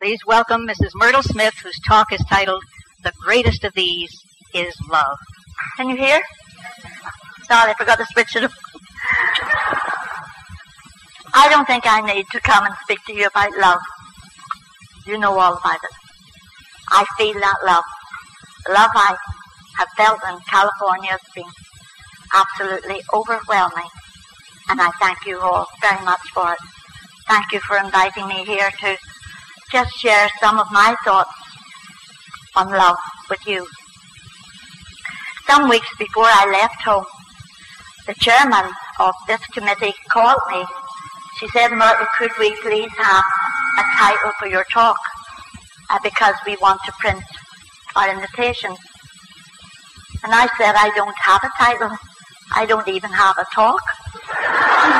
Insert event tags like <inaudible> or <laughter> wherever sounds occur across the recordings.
Please welcome Mrs. Myrtle Smyth, whose talk is titled The Greatest of These is Love. Can you hear? Sorry, I forgot to switch it. I don't think I need to come and speak to you about love. You know all about it. I feel that love. The love I have felt in California has been absolutely overwhelming. And I thank you all very much for it. Thank you for inviting me here to just share some of my thoughts on love with you. Some weeks before I left home, the chairman of this committee called me. She said, Myrtle, could we please have a title for your talk? Uh, because we want to print our invitation. And I said, I don't have a title. I don't even have a talk. <laughs>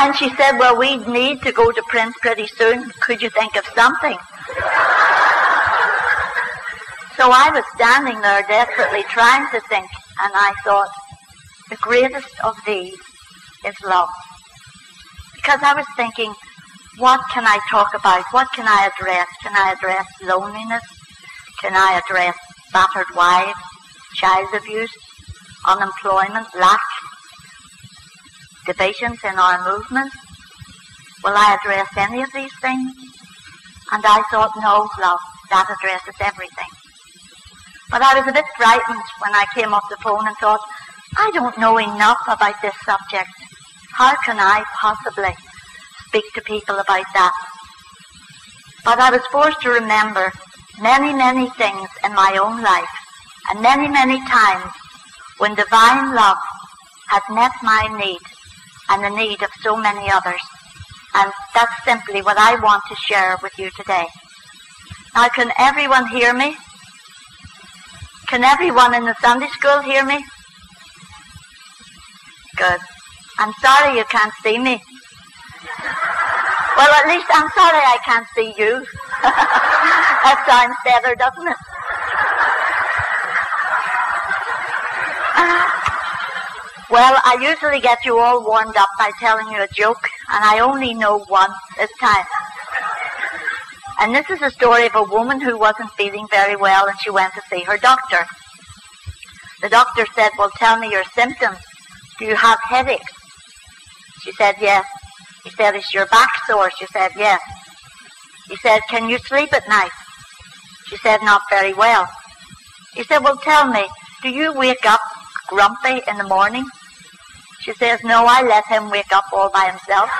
and she said, well, we need to go to print pretty soon. Could you think of something? so I was standing there desperately trying to think, and I thought, the greatest of these is love. Because I was thinking, what can I talk about? What can I address? Can I address loneliness? Can I address battered wives, child abuse, unemployment, lack, divisions in our movement? Will I address any of these things? And I thought, no, love, that addresses everything. But I was a bit frightened when I came off the phone and thought, I don't know enough about this subject. How can I possibly speak to people about that? But I was forced to remember many, many things in my own life and many, many times when divine love has met my need and the need of so many others. And that's simply what I want to share with you today. Now, can everyone hear me? Can everyone in the Sunday school hear me? Good. I'm sorry you can't see me. Well, at least I'm sorry I can't see you. <laughs> that sounds better, doesn't it? <laughs> well, I usually get you all warmed up by telling you a joke, and I only know one this time. And this is a story of a woman who wasn't feeling very well and she went to see her doctor. The doctor said, Well, tell me your symptoms. Do you have headaches? She said, Yes. He said, Is your back sore? She said, Yes. He said, Can you sleep at night? She said, Not very well. He said, Well, tell me, do you wake up grumpy in the morning? She says, No, I let him wake up all by himself.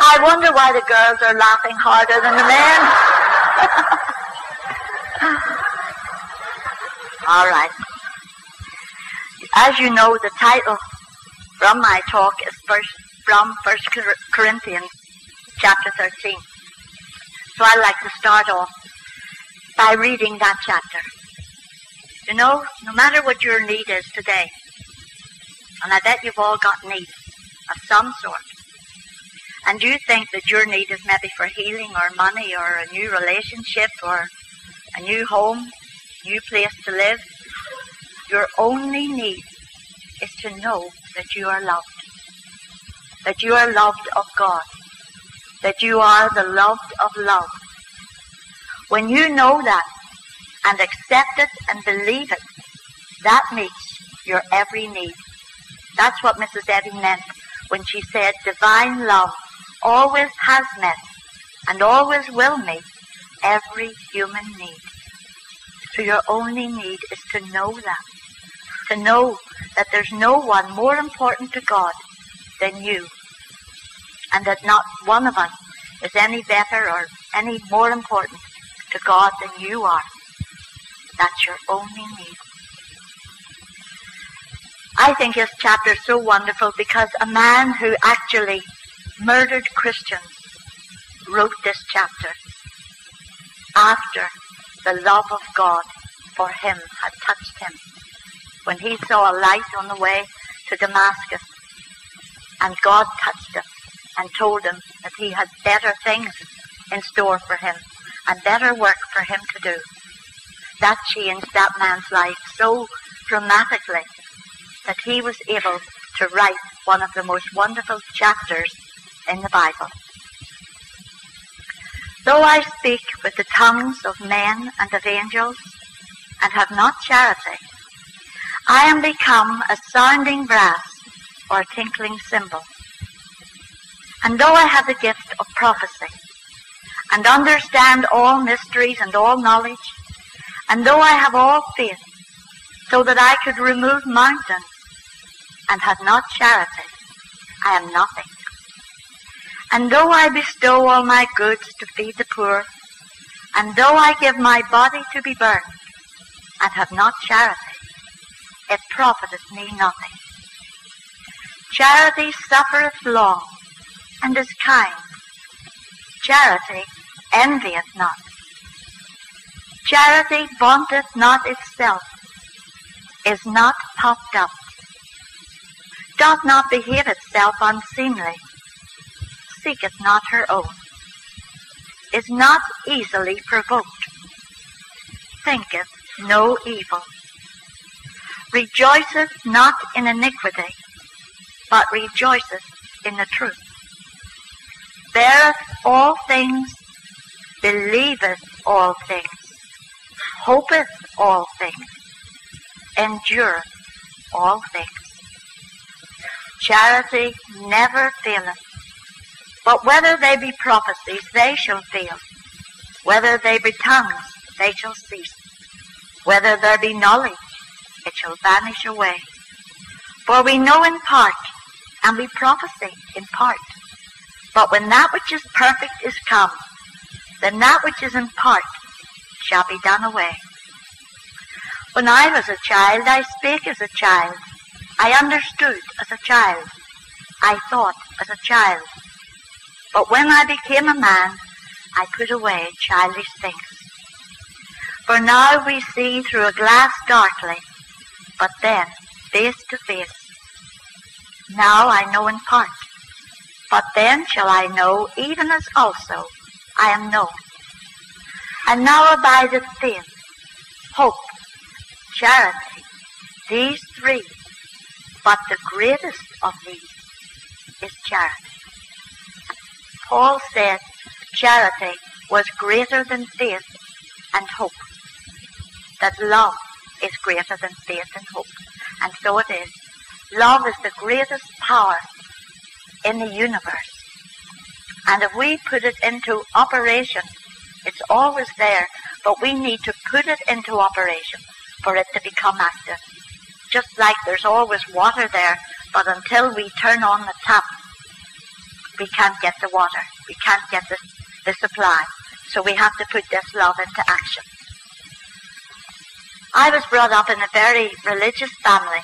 I wonder why the girls are laughing harder than the men. <laughs> All right. As you know, the title from my talk is first from First Corinthians chapter 13. So I'd like to start off by reading that chapter. You know, no matter what your need is today, and I bet you've all got needs of some sort, and you think that your need is maybe for healing or money or a new relationship or a new home, new place to live, your only need is to know that you are loved. That you are loved of God. That you are the loved of love. When you know that and accept it and believe it, that meets your every need. That's what Mrs. Eddy meant when she said divine love always has met and always will meet every human need. So your only need is to know that. To know that there's no one more important to God than you. And that not one of us is any better or any more important to God than you are. That's your only need. I think this chapter is so wonderful because a man who actually murdered Christians wrote this chapter after the love of God for him had touched him. When he saw a light on the way to Damascus, and God touched him and told him that he had better things in store for him and better work for him to do. that changed that man's life so dramatically that he was able to write one of the most wonderful chapters in the Bible. Though I speak with the tongues of men and of angels, and have not charity, I am become a sounding brass or a tinkling cymbal. And though I have the gift of prophecy, and understand all mysteries and all knowledge, and though I have all faith, so that I could remove mountains, and have not charity, I am nothing. And though I bestow all my goods to feed the poor, and though I give my body to be burned, and have not charity, it profiteth me nothing. Charity suffereth long, and is kind. Charity envieth not. Charity vaunteth not itself, is not puffed up, doth not behave itself unseemly, seeketh not her own, is not easily provoked, thinketh no evil, rejoiceth not in iniquity, but rejoiceth in the truth, beareth all things, believeth all things, hopeth all things, endureth all things. Charity never faileth, but whether they be prophecies, they shall fail. Whether they be tongues, they shall cease. Whether there be knowledge, it shall vanish away. For we know in part, and we prophesy in part. But when that which is perfect is come, then that which is in part shall be done away. When I was a child, I spake as a child. I understood as a child. I thought as a child. But when I became a man, I put away childish things. For now we see through a glass darkly, but then face to face. Now I know in part, but then shall I know even as also I am known. And now abideth faith, hope, charity, these three, but the greatest of these is charity. Paul said charity was greater than faith and hope that love is greater than faith and hope. And so it is. Love is the greatest power in the universe. And if we put it into operation, it's always there, but we need to put it into operation for it to become active. Just like there's always water there, but until we turn on the tap, we can't get the water. We can't get the, the supply. So we have to put this love into action. I was brought up in a very religious family.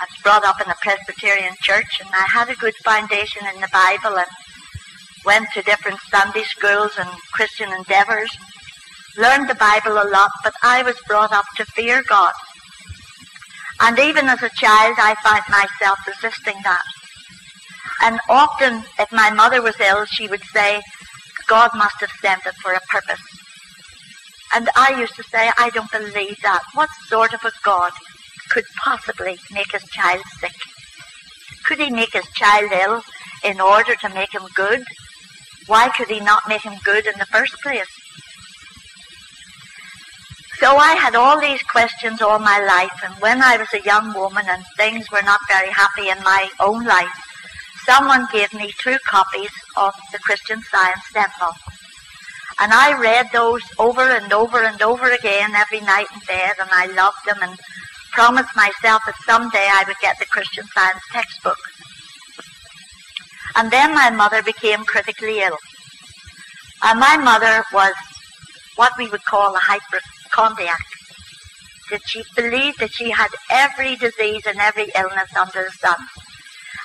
I was brought up in a Presbyterian church and I had a good foundation in the Bible and went to different Sunday schools and Christian endeavors. Learned the Bible a lot, but I was brought up to fear God. And even as a child, I found myself resisting that. And often, if my mother was ill, she would say, God must have sent it for a purpose. And I used to say, I don't believe that. What sort of a God could possibly make his child sick? Could he make his child ill in order to make him good? Why could he not make him good in the first place? So I had all these questions all my life, and when I was a young woman and things were not very happy in my own life, someone gave me two copies of the Christian Science Sentinel. And I read those over and over and over again every night in bed, and I loved them and promised myself that someday I would get the Christian Science textbook. And then my mother became critically ill. And my mother was what we would call a hypochondriac. That she believed that she had every disease and every illness under the sun.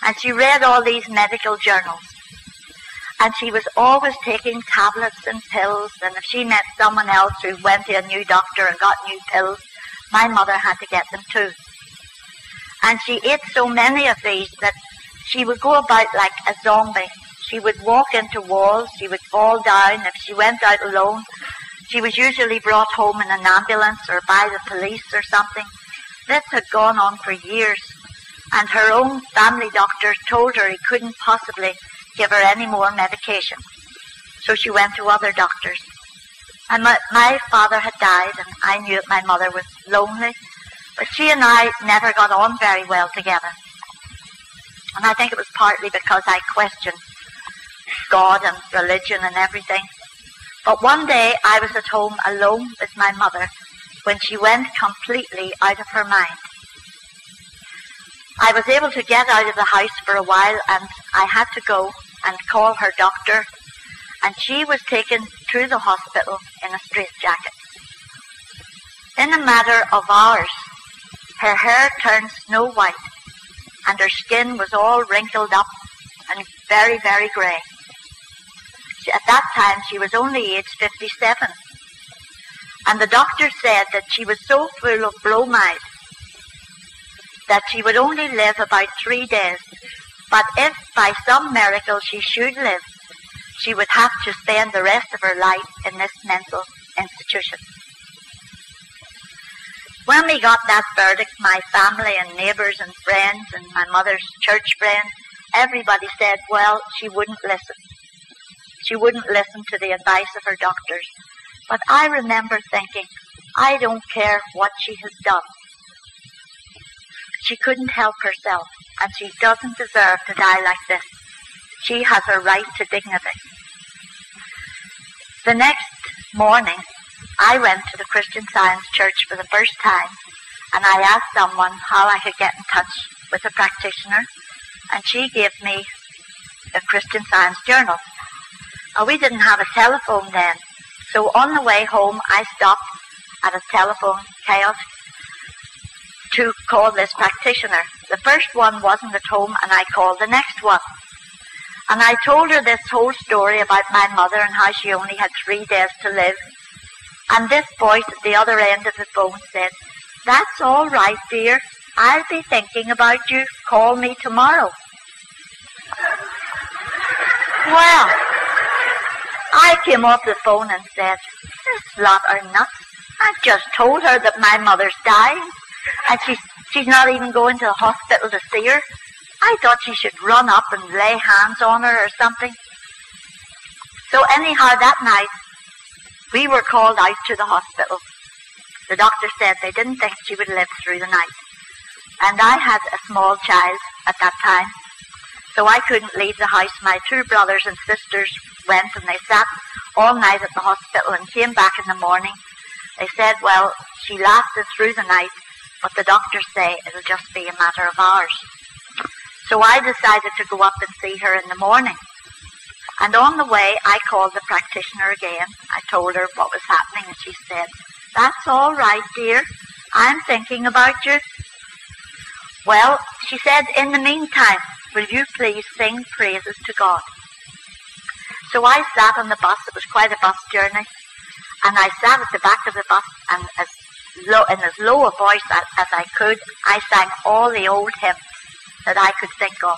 And she read all these medical journals. And she was always taking tablets and pills. And if she met someone else who went to a new doctor and got new pills, my mother had to get them too. And she ate so many of these that she would go about like a zombie. She would walk into walls. She would fall down. If she went out alone, She was usually brought home in an ambulance or by the police or something. This had gone on for years, and her own family doctor told her he couldn't possibly give her any more medication. So she went to other doctors. And my, my father had died, and I knew that my mother was lonely, but she and I never got on very well together. And I think it was partly because I questioned God and religion and everything. But one day I was at home alone with my mother when she went completely out of her mind. I was able to get out of the house for a while and I had to go and call her doctor and she was taken to the hospital in a straitjacket. In a matter of hours, her hair turned snow white and her skin was all wrinkled up and very, very grey. At that time, she was only aged 57. And the doctor said that she was so full of bromide that she would only live about three days. But if by some miracle she should live, she would have to spend the rest of her life in this mental institution. When we got that verdict, my family and neighbours and friends and my mother's church friends, everybody said, well, she wouldn't listen. She wouldn't listen to the advice of her doctors. But I remember thinking, I don't care what she has done. She couldn't help herself, and she doesn't deserve to die like this. She has a right to dignity. The next morning, I went to the Christian Science Church for the first time, and I asked someone how I could get in touch with a practitioner, and she gave me the Christian Science Journal. Uh, we didn't have a telephone then, so on the way home, I stopped at a telephone kiosk to call this practitioner. The first one wasn't at home, and I called the next one. And I told her this whole story about my mother and how she only had three days to live. And this voice at the other end of the phone said, That's all right, dear. I'll be thinking about you. Call me tomorrow. Well, I came off the phone and said, This lot are nuts. I just told her that my mother's dying, and she's, she's not even going to the hospital to see her. I thought she should run up and lay hands on her or something. So anyhow, that night, we were called out to the hospital. The doctor said they didn't think she would live through the night. And I had a small child at that time, so I couldn't leave the house. My two brothers and sisters went and they sat all night at the hospital and came back in the morning. They said, well, she lasted through the night, but the doctors say it'll just be a matter of hours. So I decided to go up and see her in the morning. And on the way, I called the practitioner again. I told her what was happening, and she said, That's all right, dear. I'm thinking about you. Well, she said, in the meantime, will you please sing praises to God? So I sat on the bus. It was quite a bus journey. And I sat at the back of the bus, and as low, in as low a voice as, as I could, I sang all the old hymns that I could think of.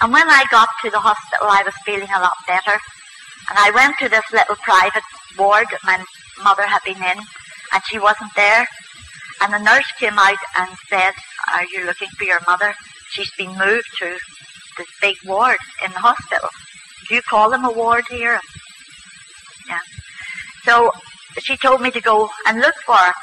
And when I got to the hospital, I was feeling a lot better. And I went to this little private ward that my mother had been in, and she wasn't there. And the nurse came out and said, Are you looking for your mother? She's been moved to this big ward in the hospital. Do you call them a ward here? Yeah. So she told me to go and look for her.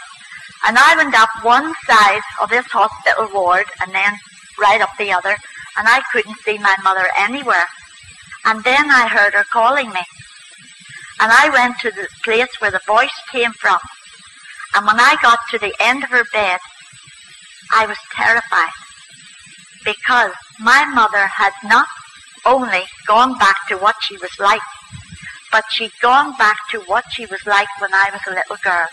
And I went up one side of this hospital ward and then right up the other, and I couldn't see my mother anywhere. And then I heard her calling me. And I went to the place where the voice came from. And when I got to the end of her bed, I was terrified because my mother had not only gone back to what she was like, but she'd gone back to what she was like when I was a little girl.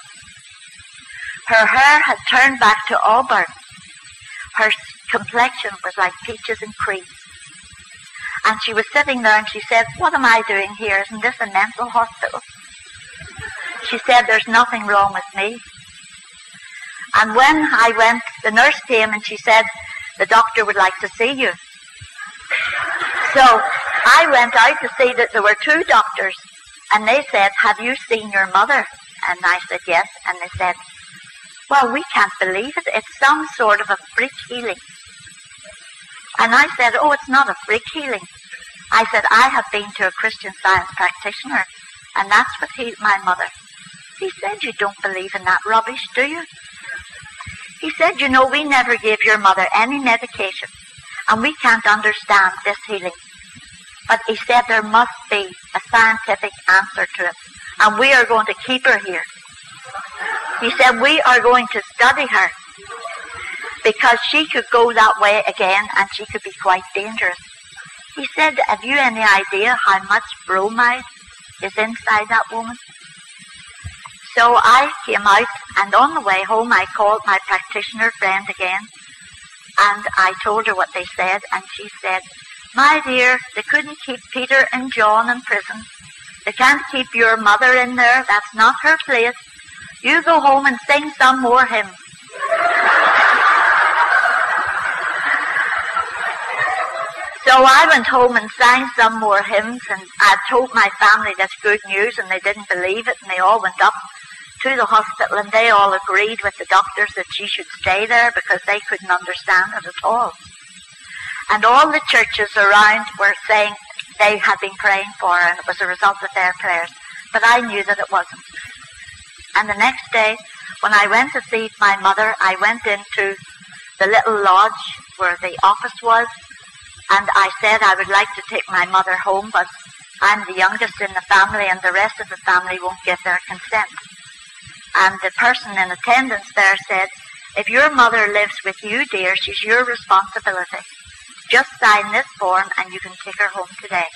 Her hair had turned back to auburn. Her complexion was like peaches and cream. And she was sitting there and she said, What am I doing here? Isn't this a mental hospital? She said, There's nothing wrong with me. And when I went, the nurse came and she said, The doctor would like to see you. So I went out to see that there were two doctors. And they said, have you seen your mother? And I said, yes. And they said, well, we can't believe it. It's some sort of a freak healing. And I said, oh, it's not a freak healing. I said, I have been to a Christian science practitioner, and that's what healed my mother. He said, you don't believe in that rubbish, do you? He said, you know, we never gave your mother any medication, and we can't understand this healing. But he said there must be a scientific answer to it, and we are going to keep her here. He said, we are going to study her because she could go that way again and she could be quite dangerous. He said, have you any idea how much bromide is inside that woman? So I came out and on the way home I called my practitioner friend again and I told her what they said and she said, my dear, they couldn't keep Peter and John in prison. They can't keep your mother in there. That's not her place. You go home and sing some more hymns. So I went home and sang some more hymns, and I told my family this good news, and they didn't believe it, and they all went up to the hospital, and they all agreed with the doctors that she should stay there because they couldn't understand it at all. And all the churches around were saying they had been praying for her, and it was a result of their prayers. But I knew that it wasn't. And the next day, when I went to see my mother, I went into the little lodge where the office was, and I said I would like to take my mother home, but I'm the youngest in the family and the rest of the family won't give their consent. And the person in attendance there said, if your mother lives with you, dear, she's your responsibility. Just sign this form and you can take her home today.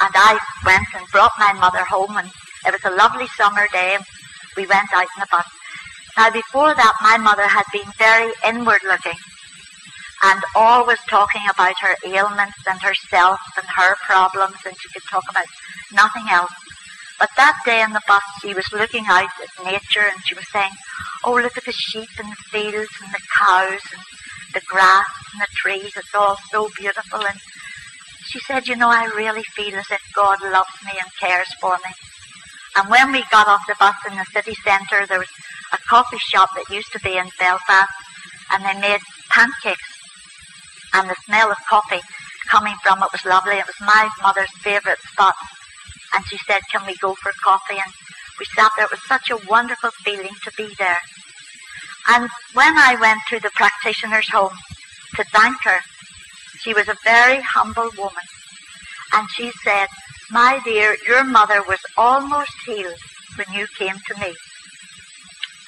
And I went and brought my mother home and it was a lovely summer day and we went out in the bus. Now before that my mother had been very inward looking and always talking about her ailments and herself and her problems, and she could talk about nothing else. But that day in the bus, she was looking out at nature and she was saying, Oh, look at the sheep and the fields and the cows and the grass and the trees. It's all so beautiful. And she said, You know, I really feel as if God loves me and cares for me. And when we got off the bus in the city centre, there was a coffee shop that used to be in Belfast, and they made pancakes and the smell of coffee coming from it was lovely. It was my mother's favourite spot. And she said, can we go for coffee? And we sat there. It was such a wonderful feeling to be there. And when I went to the practitioner's home to thank her, she was a very humble woman. And she said, my dear, your mother was almost healed when you came to me.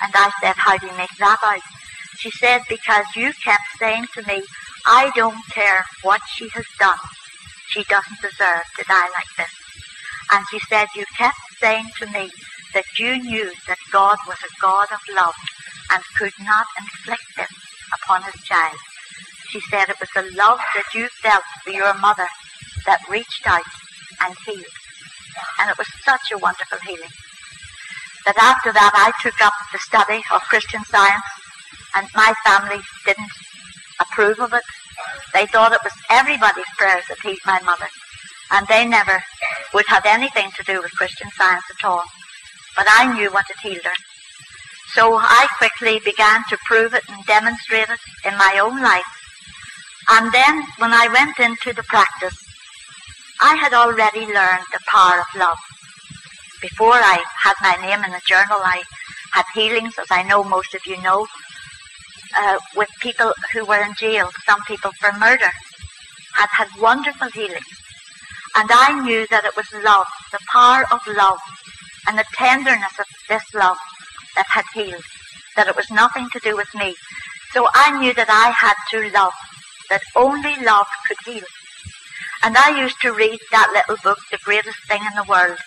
And I said, how do you make that out? She said, because you kept saying to me, I don't care what she has done. She doesn't deserve to die like this. And she said, you kept saying to me that you knew that God was a God of love and could not inflict this upon his child. She said it was the love that you felt for your mother that reached out and healed. And it was such a wonderful healing. That after that I took up the study of Christian science and my family didn't approve of it. They thought it was everybody's prayers that healed my mother. And they never would have anything to do with Christian science at all. But I knew what had healed her. So I quickly began to prove it and demonstrate it in my own life. And then when I went into the practice, I had already learned the power of love. Before I had my name in the journal, I had healings, as I know most of you know, uh, with people who were in jail, some people for murder, had had wonderful healing. And I knew that it was love, the power of love, and the tenderness of this love that had healed, that it was nothing to do with me. So I knew that I had to love, that only love could heal. And I used to read that little book, The Greatest Thing in the World,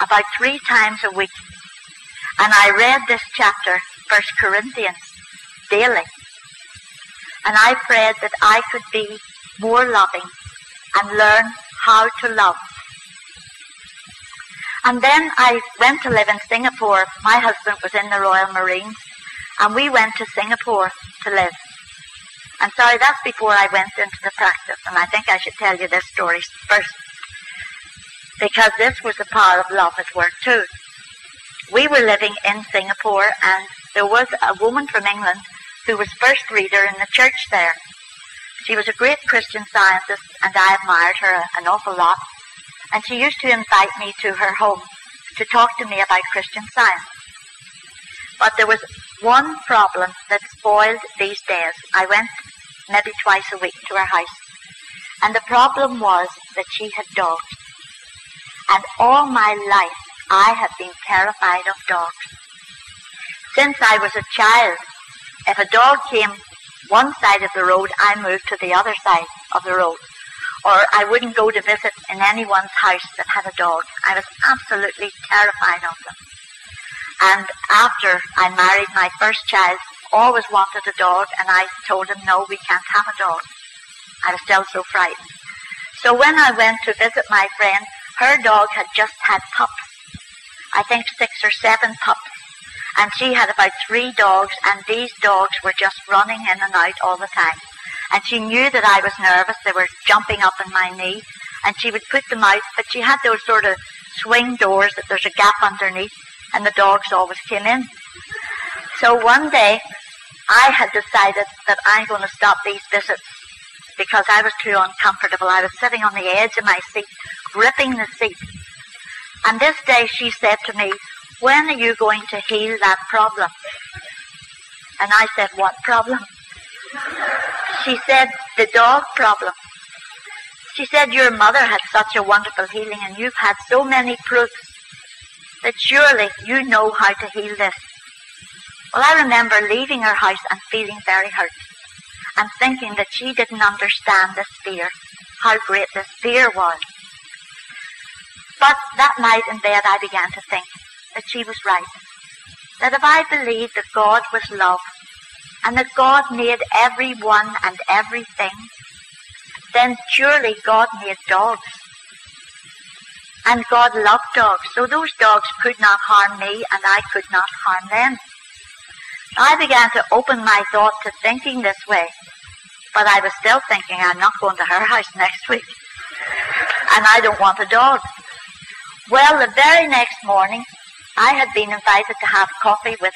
about three times a week. And I read this chapter, First Corinthians, daily. And I prayed that I could be more loving and learn how to love. And then I went to live in Singapore. My husband was in the Royal Marines, and we went to Singapore to live. And sorry, that's before I went into the practice, and I think I should tell you this story first. because this was the power of love at work too. We were living in Singapore and there was a woman from England who was first reader in the church there. She was a great Christian scientist and I admired her an awful lot. And she used to invite me to her home to talk to me about Christian science. But there was one problem that spoiled these days. I went maybe twice a week to her house. And the problem was that she had dogs. And all my life I have been terrified of dogs. Since I was a child, if a dog came one side of the road, I moved to the other side of the road. Or I wouldn't go to visit in anyone's house that had a dog. I was absolutely terrified of them. And after I married my first child, always wanted a dog, and I told him, no, we can't have a dog. I was still so frightened. So when I went to visit my friend, her dog had just had pups. I think six or seven pups. And she had about three dogs, and these dogs were just running in and out all the time. And she knew that I was nervous. They were jumping up in my knee, and she would put them out. But she had those sort of swing doors that there's a gap underneath, and the dogs always came in. So one day, I had decided that I'm going to stop these visits because I was too uncomfortable. I was sitting on the edge of my seat, gripping the seat. And this day she said to me, when are you going to heal that problem? And I said, what problem? She said, the dog problem. She said, your mother had such a wonderful healing and you've had so many proofs that surely you know how to heal this. Well, I remember leaving her house and feeling very hurt and thinking that she didn't understand this fear, how great this fear was. But that night in bed I began to think that she was right. That if I believed that God was love and that God made everyone and everything, then surely God made dogs. And God loved dogs, so those dogs could not harm me and I could not harm them. I began to open my thought to thinking this way, but I was still thinking I'm not going to her house <laughs> next week. And I don't want a dog. Well, the very next morning, I had been invited to have coffee with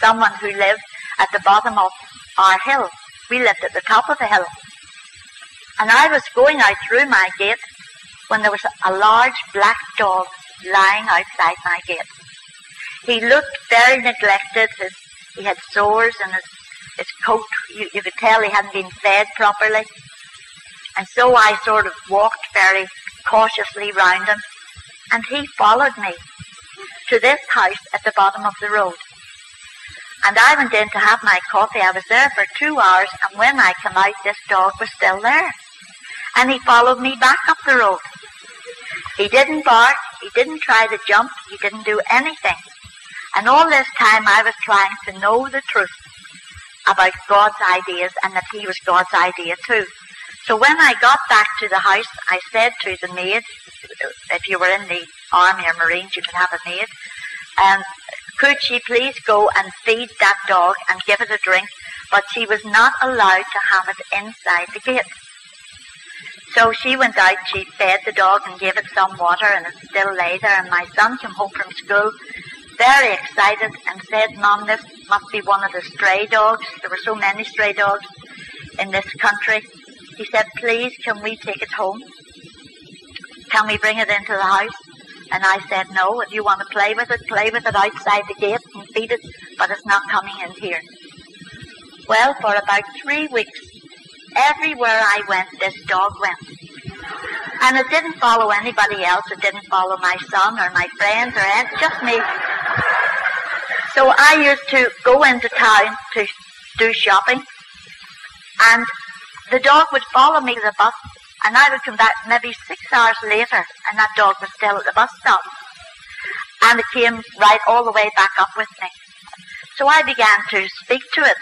someone who lived at the bottom of our hill. We lived at the top of the hill. And I was going out through my gate when there was a large black dog lying outside my gate. He looked very neglected. His he had sores in his, his coat. You, you could tell he hadn't been fed properly. And so I sort of walked very cautiously round him, and he followed me to this house at the bottom of the road. And I went in to have my coffee. I was there for two hours, and when I came out, this dog was still there. And he followed me back up the road. He didn't bark, he didn't try to jump, he didn't do anything. And all this time I was trying to know the truth about God's ideas and that he was God's idea too. So when I got back to the house, I said to the maid, if you were in the army or marines, you could have a maid, and could she please go and feed that dog and give it a drink, but she was not allowed to have it inside the gate. So she went out, she fed the dog and gave it some water, and it still lay there, and my son came home from school very excited and said, Mom, this must be one of the stray dogs. There were so many stray dogs in this country. He said, please, can we take it home? Can we bring it into the house? And I said, no, if you want to play with it, play with it outside the gate and feed it, but it's not coming in here. Well, for about three weeks, everywhere I went, this dog went. And it didn't follow anybody else. It didn't follow my son or my friends or anything, just me. So I used to go into town to do shopping, and the dog would follow me to the bus, and I would come back maybe six hours later, and that dog was still at the bus stop. And it came right all the way back up with me. So I began to speak to it.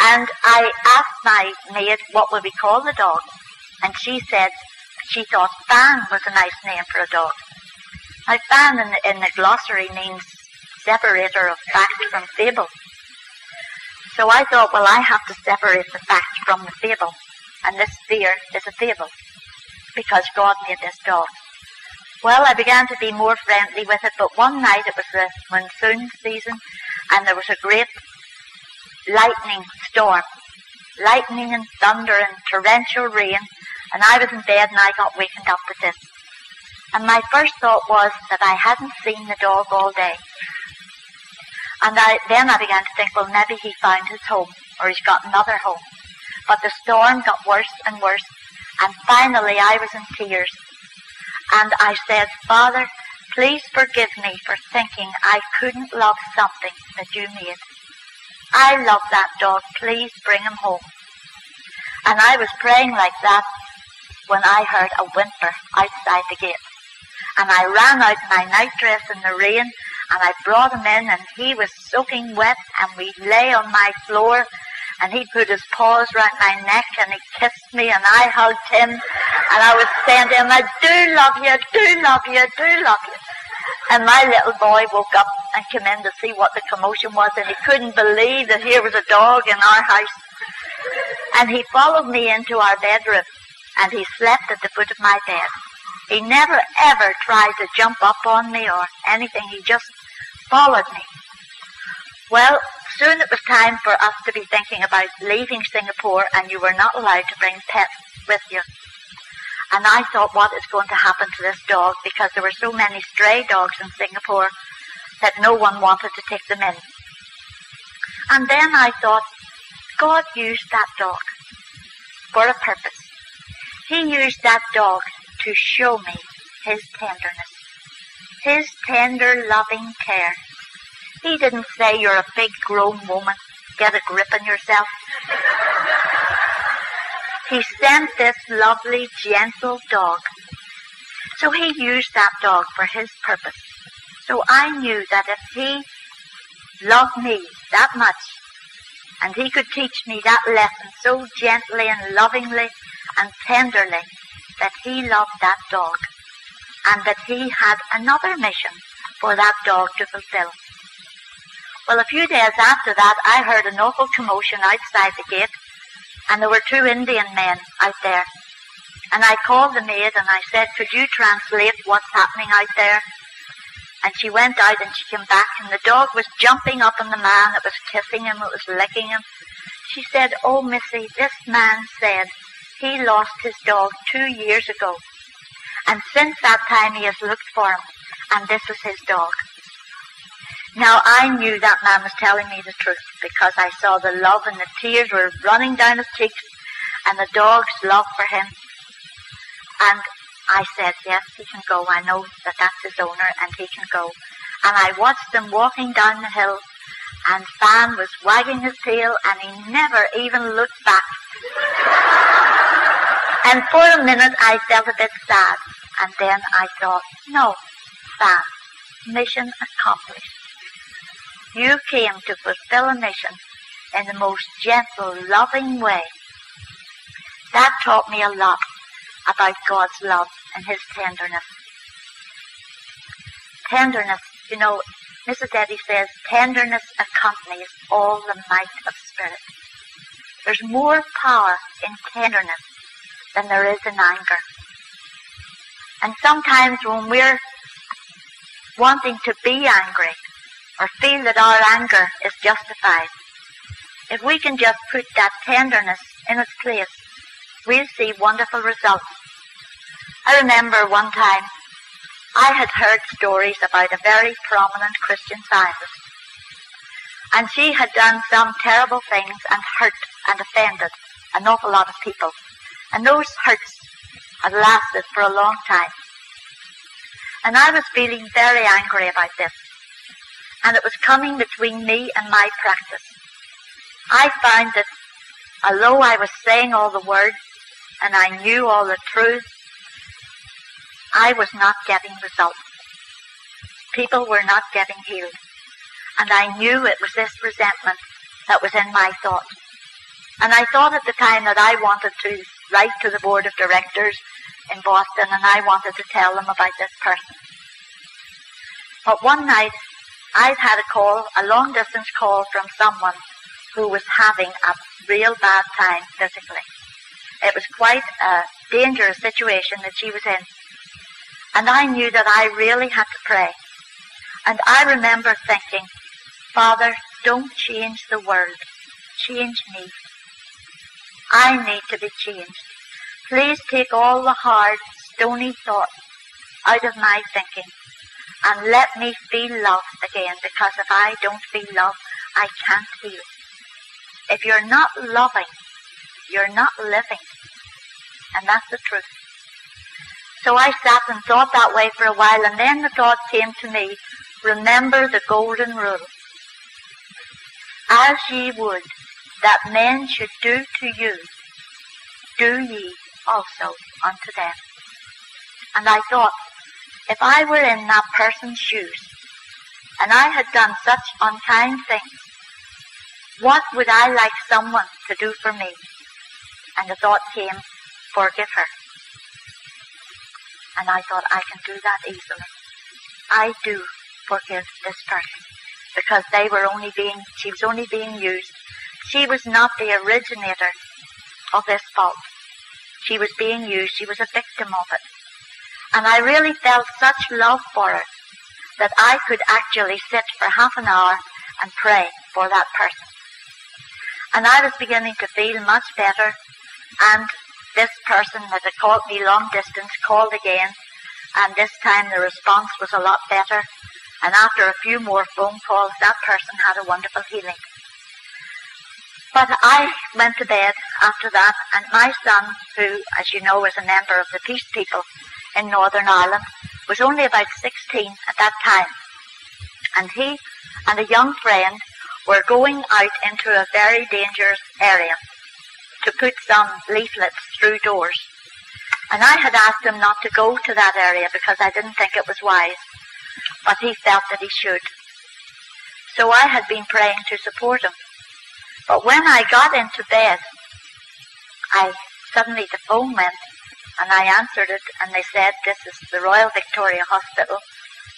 And I asked my maid what would we call the dog. And she said she thought Fan was a nice name for a dog. Now Fan in in the glossary means separator of fact from fable. So I thought, well, I have to separate the fact from the fable. And this fear is a fable. because God made this dog. Well, I began to be more friendly with it, but one night it was the monsoon season and there was a great lightning storm. Lightning and thunder and torrential rain and I was in bed and I got wakened up with this. And my first thought was that I hadn't seen the dog all day. And I, then I began to think, well, maybe he found his home or he's got another home. But the storm got worse and worse. And finally I was in tears. And I said, Father, please forgive me for thinking I couldn't love something that you made. I love that dog. Please bring him home. And I was praying like that when I heard a whimper outside the gate. And I ran out in my nightdress in the rain and I brought him in and he was soaking wet and we lay on my floor and he put his paws round my neck and he kissed me and I hugged him and I was saying to him, I do love you, I do love you, I do love you. And my little boy woke up and came in to see what the commotion was and he couldn't believe that here was a dog in our house. And he followed me into our bedroom and he slept at the foot of my bed. He never ever tried to jump up on me or anything. He just followed me. Well, soon it was time for us to be thinking about leaving Singapore and you were not allowed to bring pets with you. And I thought what is going to happen to this dog because there were so many stray dogs in Singapore that no one wanted to take them in. And then I thought, God used that dog for a purpose. He used that dog to show me his tenderness, his tender, loving care. He didn't say, You're a big grown woman, get a grip on yourself. he sent this lovely, gentle dog. So he used that dog for his purpose. So I knew that if he loved me that much, and he could teach me that lesson so gently and lovingly and tenderly that he loved that dog and that he had another mission for that dog to fulfill. Well, a few days after that, I heard an awful commotion outside the gate, and there were two Indian men out there. And I called the maid and I said, could you translate what's happening out there? And she went out and she came back and the dog was jumping up on the man. It was kissing him. It was licking him. She said, oh, Missy, this man said he lost his dog two years ago. And since that time he has looked for him, and this is his dog. Now I knew that man was telling me the truth because I saw the love and the tears were running down his cheeks and the dog's love for him. And I said, yes, he can go. I know that that's his owner and he can go. And I watched him walking down the hill and Fan was wagging his tail and he never even looked back. <laughs> And for a minute I felt a bit sad. And then I thought, no, Sam, mission accomplished. You came to fulfill a mission in the most gentle, loving way. That taught me a lot about God's love and His tenderness. Tenderness, you know, Mrs. Eddy says, tenderness accompanies all the might of spirit. There's more power in tenderness than there is in anger. And sometimes when we're wanting to be angry or feel that our anger is justified, if we can just put that tenderness in its place, we'll see wonderful results. I remember one time I had heard stories about a very prominent Christian scientist. And she had done some terrible things and hurt and offended an awful lot of people. And those hurts had lasted for a long time. And I was feeling very angry about this. And it was coming between me and my practice. I found that although I was saying all the words and I knew all the truth, I was not getting results. People were not getting healed. And I knew it was this resentment that was in my thought. And I thought at the time that I wanted to write to the board of directors in Boston and I wanted to tell them about this person. But one night I'd had a call, a long distance call from someone who was having a real bad time physically. It was quite a dangerous situation that she was in. And I knew that I really had to pray. And I remember thinking, Father, don't change the world. Change me. I need to be changed. Please take all the hard, stony thoughts out of my thinking and let me feel love again because if I don't feel love, I can't heal. If you're not loving, you're not living. And that's the truth. So I sat and thought that way for a while and then the thought came to me, remember the golden rule. As ye would that men should do to you, do ye also unto them. And I thought, if I were in that person's shoes, and I had done such unkind things, what would I like someone to do for me? And the thought came, forgive her. And I thought, I can do that easily. I do forgive this person because they were only being, she was only being used. She was not the originator of this fault. She was being used. She was a victim of it. And I really felt such love for her that I could actually sit for half an hour and pray for that person. And I was beginning to feel much better. And this person that had called me long distance called again. And this time the response was a lot better. And after a few more phone calls, that person had a wonderful healing. But I went to bed after that, and my son, who, as you know, was a member of the Peace People in Northern Ireland, was only about 16 at that time. And he and a young friend were going out into a very dangerous area to put some leaflets through doors. And I had asked him not to go to that area because I didn't think it was wise, but he felt that he should. So I had been praying to support him. But when I got into bed, I suddenly the phone went and I answered it and they said, This is the Royal Victoria Hospital.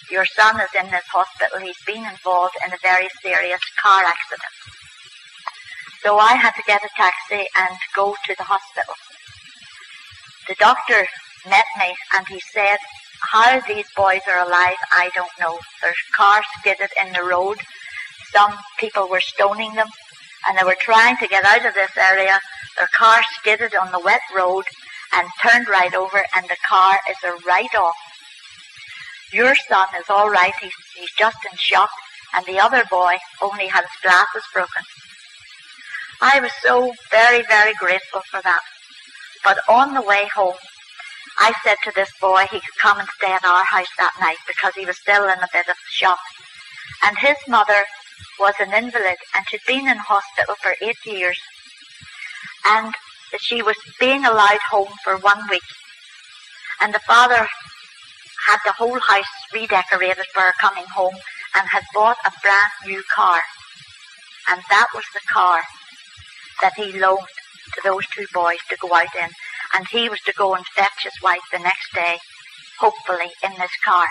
Your son is in this hospital. He's been involved in a very serious car accident. So I had to get a taxi and go to the hospital. The doctor met me and he said, How these boys are alive, I don't know. Their car skidded in the road. Some people were stoning them and they were trying to get out of this area. Their car skidded on the wet road and turned right over, and the car is a write-off. Your son is all right. He's, he's just in shock, and the other boy only had his glasses broken. I was so very, very grateful for that. But on the way home, I said to this boy he could come and stay at our house that night because he was still in a bit of shock. And his mother was an invalid and she'd been in hospital for eight years. And that she was being allowed home for one week. And the father had the whole house redecorated for her coming home and had bought a brand new car. And that was the car that he loaned to those two boys to go out in. And he was to go and fetch his wife the next day, hopefully in this car.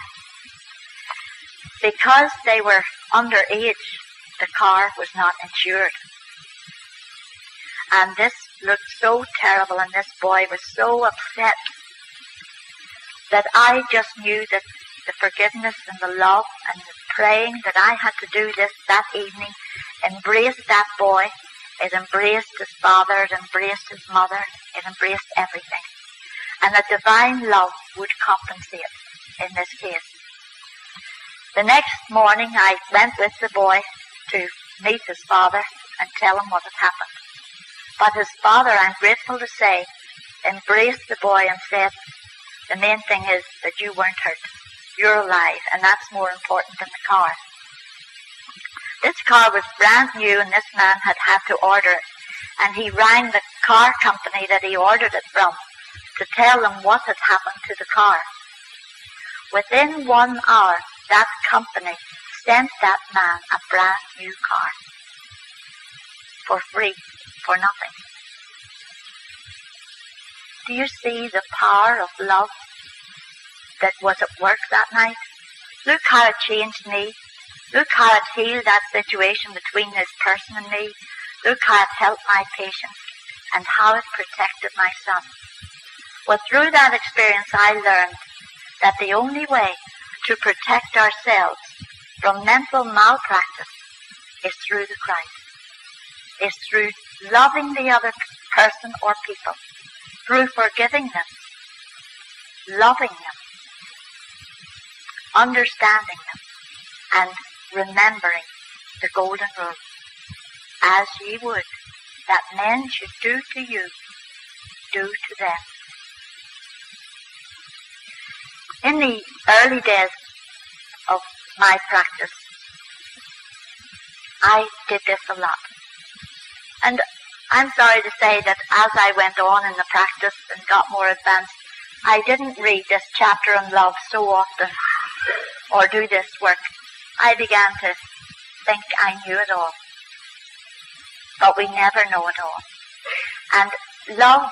Because they were underage, the car was not insured. And this looked so terrible, and this boy was so upset that I just knew that the forgiveness and the love and the praying that I had to do this that evening embraced that boy. It embraced his father, it embraced his mother, it embraced everything. And that divine love would compensate in this case. The next morning I went with the boy to meet his father and tell him what had happened. But his father, I'm grateful to say, embraced the boy and said, the main thing is that you weren't hurt. You're alive, and that's more important than the car. This car was brand new, and this man had had to order it. And he rang the car company that he ordered it from to tell them what had happened to the car. Within one hour, that company sent that man a brand new car for free, for nothing. Do you see the power of love that was at work that night? Look how it changed me. Look how it healed that situation between this person and me. Look how it helped my patient. and how it protected my son. Well, through that experience, I learned that the only way to protect ourselves from mental malpractice is through the Christ, is through loving the other person or people, through forgiving them, loving them, understanding them, and remembering the golden rule. As ye would that men should do to you, do to them. In the early days of my practice, I did this a lot. And I'm sorry to say that as I went on in the practice and got more advanced, I didn't read this chapter on love so often or do this work. I began to think I knew it all. But we never know it all. And love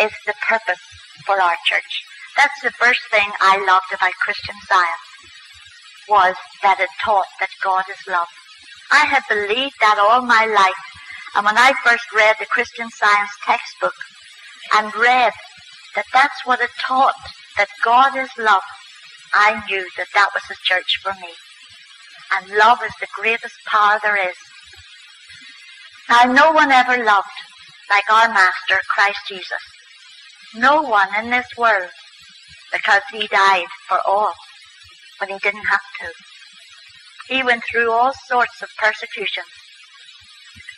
is the purpose for our church. That's the first thing I loved about Christian Science, was that it taught that God is love. I had believed that all my life, and when I first read the Christian Science textbook and read that that's what it taught, that God is love, I knew that that was the church for me. And love is the greatest power there is. Now, no one ever loved like our Master, Christ Jesus. No one in this world, because he died for all when he didn't have to. He went through all sorts of persecutions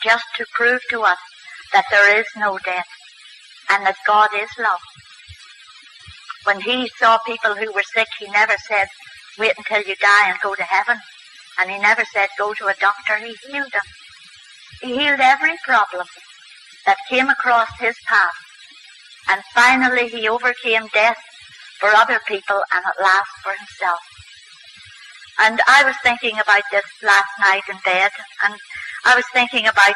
just to prove to us that there is no death and that God is love. When he saw people who were sick, he never said, wait until you die and go to heaven. And he never said, go to a doctor. He healed them. He healed every problem that came across his path. And finally he overcame death for other people and at last for himself. And I was thinking about this last night in bed, and I was thinking about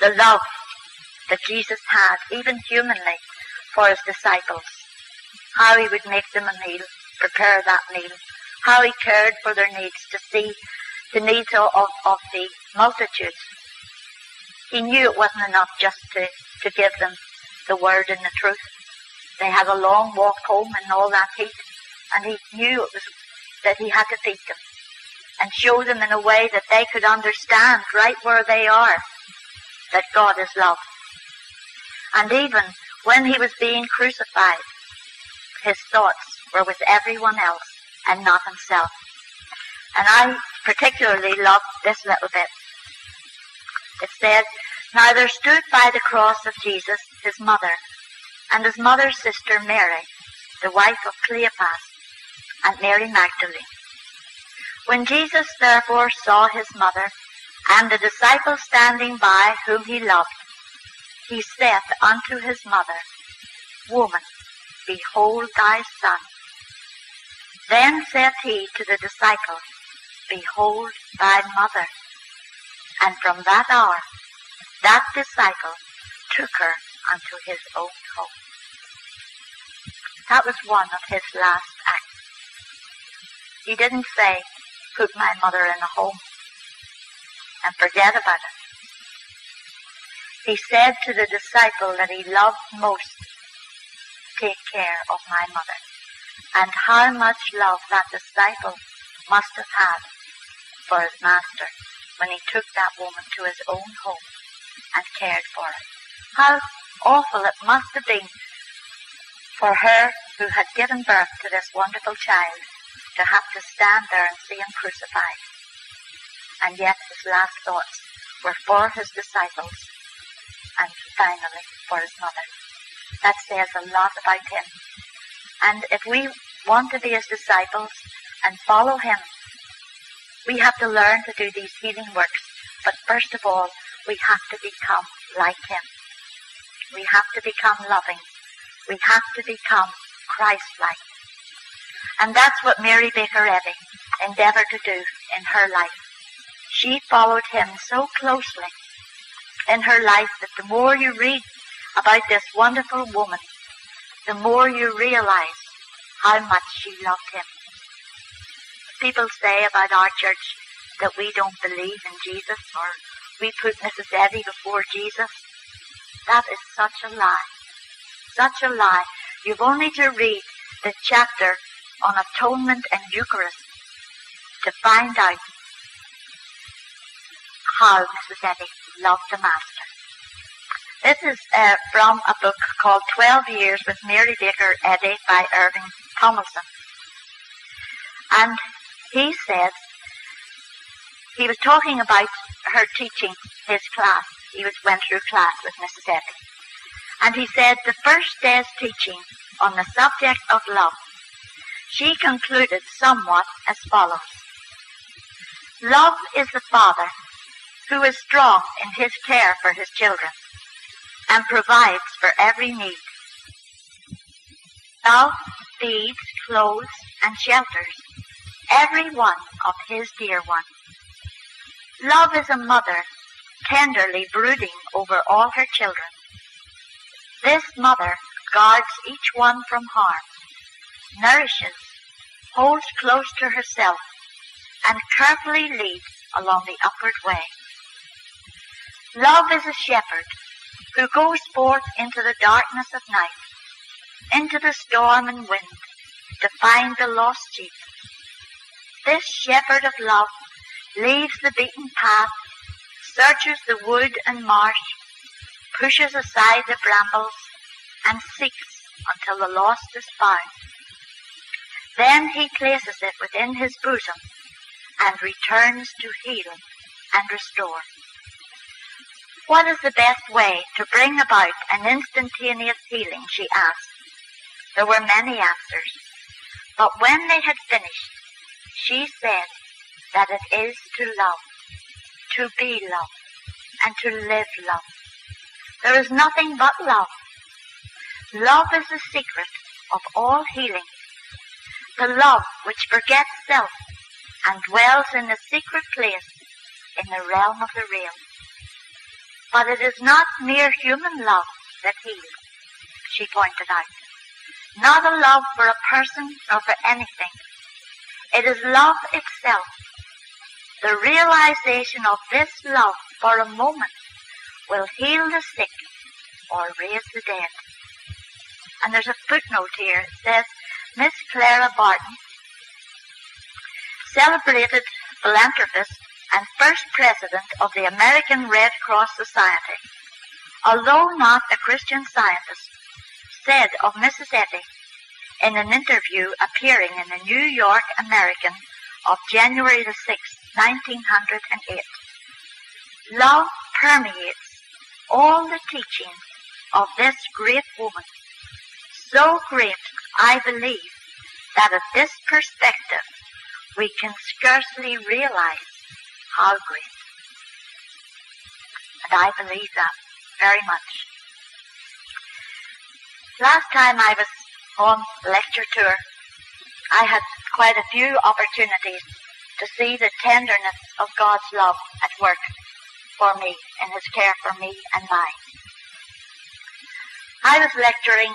the love that Jesus had, even humanly, for his disciples. How he would make them a meal, prepare that meal, how he cared for their needs to see the needs of, of, the multitudes. He knew it wasn't enough just to, to give them the word and the truth. They had a long walk home and all that heat, and he knew it was that he had to feed them and show them in a way that they could understand right where they are that God is love. And even when he was being crucified, his thoughts were with everyone else and not himself. And I particularly love this little bit. It says, Now there stood by the cross of Jesus his mother, and his mother's sister Mary, the wife of Cleopas, and Mary Magdalene. When Jesus therefore saw his mother, and the disciple standing by whom he loved, he saith unto his mother, Woman, behold thy son. Then saith he to the disciple, Behold thy mother. And from that hour, that disciple took her unto his own home. That was one of his last acts. He didn't say, put my mother in a home and forget about it. He said to the disciple that he loved most, take care of my mother. And how much love that disciple must have had for his master when he took that woman to his own home and cared for her. How awful it must have been for her who had given birth to this wonderful child to have to stand there and see him crucified. And yet his last thoughts were for his disciples and finally for his mother. That says a lot about him. And if we want to be his disciples and follow him, we have to learn to do these healing works. But first of all, we have to become like him. We have to become loving. We have to become Christ-like. And that's what Mary Baker Eddy endeavored to do in her life. She followed him so closely in her life that the more you read about this wonderful woman, the more you realize how much she loved him. People say about our church that we don't believe in Jesus or we put Mrs. Eddy before Jesus. That is such a lie. Such a lie. You've only to read the chapter on atonement and Eucharist to find out how Mrs. Eddy loved the Master. This is uh, from a book called 12 Years with Mary Baker Eddy by Irving Tomlinson. And he says, he was talking about her teaching his class. He was went through class with Mrs. Eddy. And he said the first day's teaching on the subject of love, she concluded somewhat as follows. Love is the father who is strong in his care for his children and provides for every need. Love feeds, clothes, and shelters every one of his dear ones. Love is a mother tenderly brooding over all her children. This mother guards each one from harm, nourishes, holds close to herself, and carefully leads along the upward way. Love is a shepherd who goes forth into the darkness of night, into the storm and wind, to find the lost sheep. This shepherd of love leaves the beaten path, searches the wood and marsh, pushes aside the brambles, and seeks until the lost is found. Then he places it within his bosom and returns to heal and restore. What is the best way to bring about an instantaneous healing, she asked. There were many answers, but when they had finished, she said that it is to love, to be loved, and to live love. There is nothing but love. Love is the secret of all healing. The love which forgets self and dwells in the secret place in the realm of the real. But it is not mere human love that heals, she pointed out. Not a love for a person or for anything. It is love itself. The realization of this love for a moment will heal the sick or raise the dead. And there's a footnote here. It says, Miss Clara Barton, celebrated philanthropist and first president of the American Red Cross Society, although not a Christian scientist, said of Mrs. Eddy in an interview appearing in the New York American of January the 6th, 1908. Love permeates all the teachings of this great woman. So great, I believe, that at this perspective we can scarcely realize how great. And I believe that very much. Last time I was on lecture tour, I had quite a few opportunities to see the tenderness of God's love at work for me and his care for me and mine. I was lecturing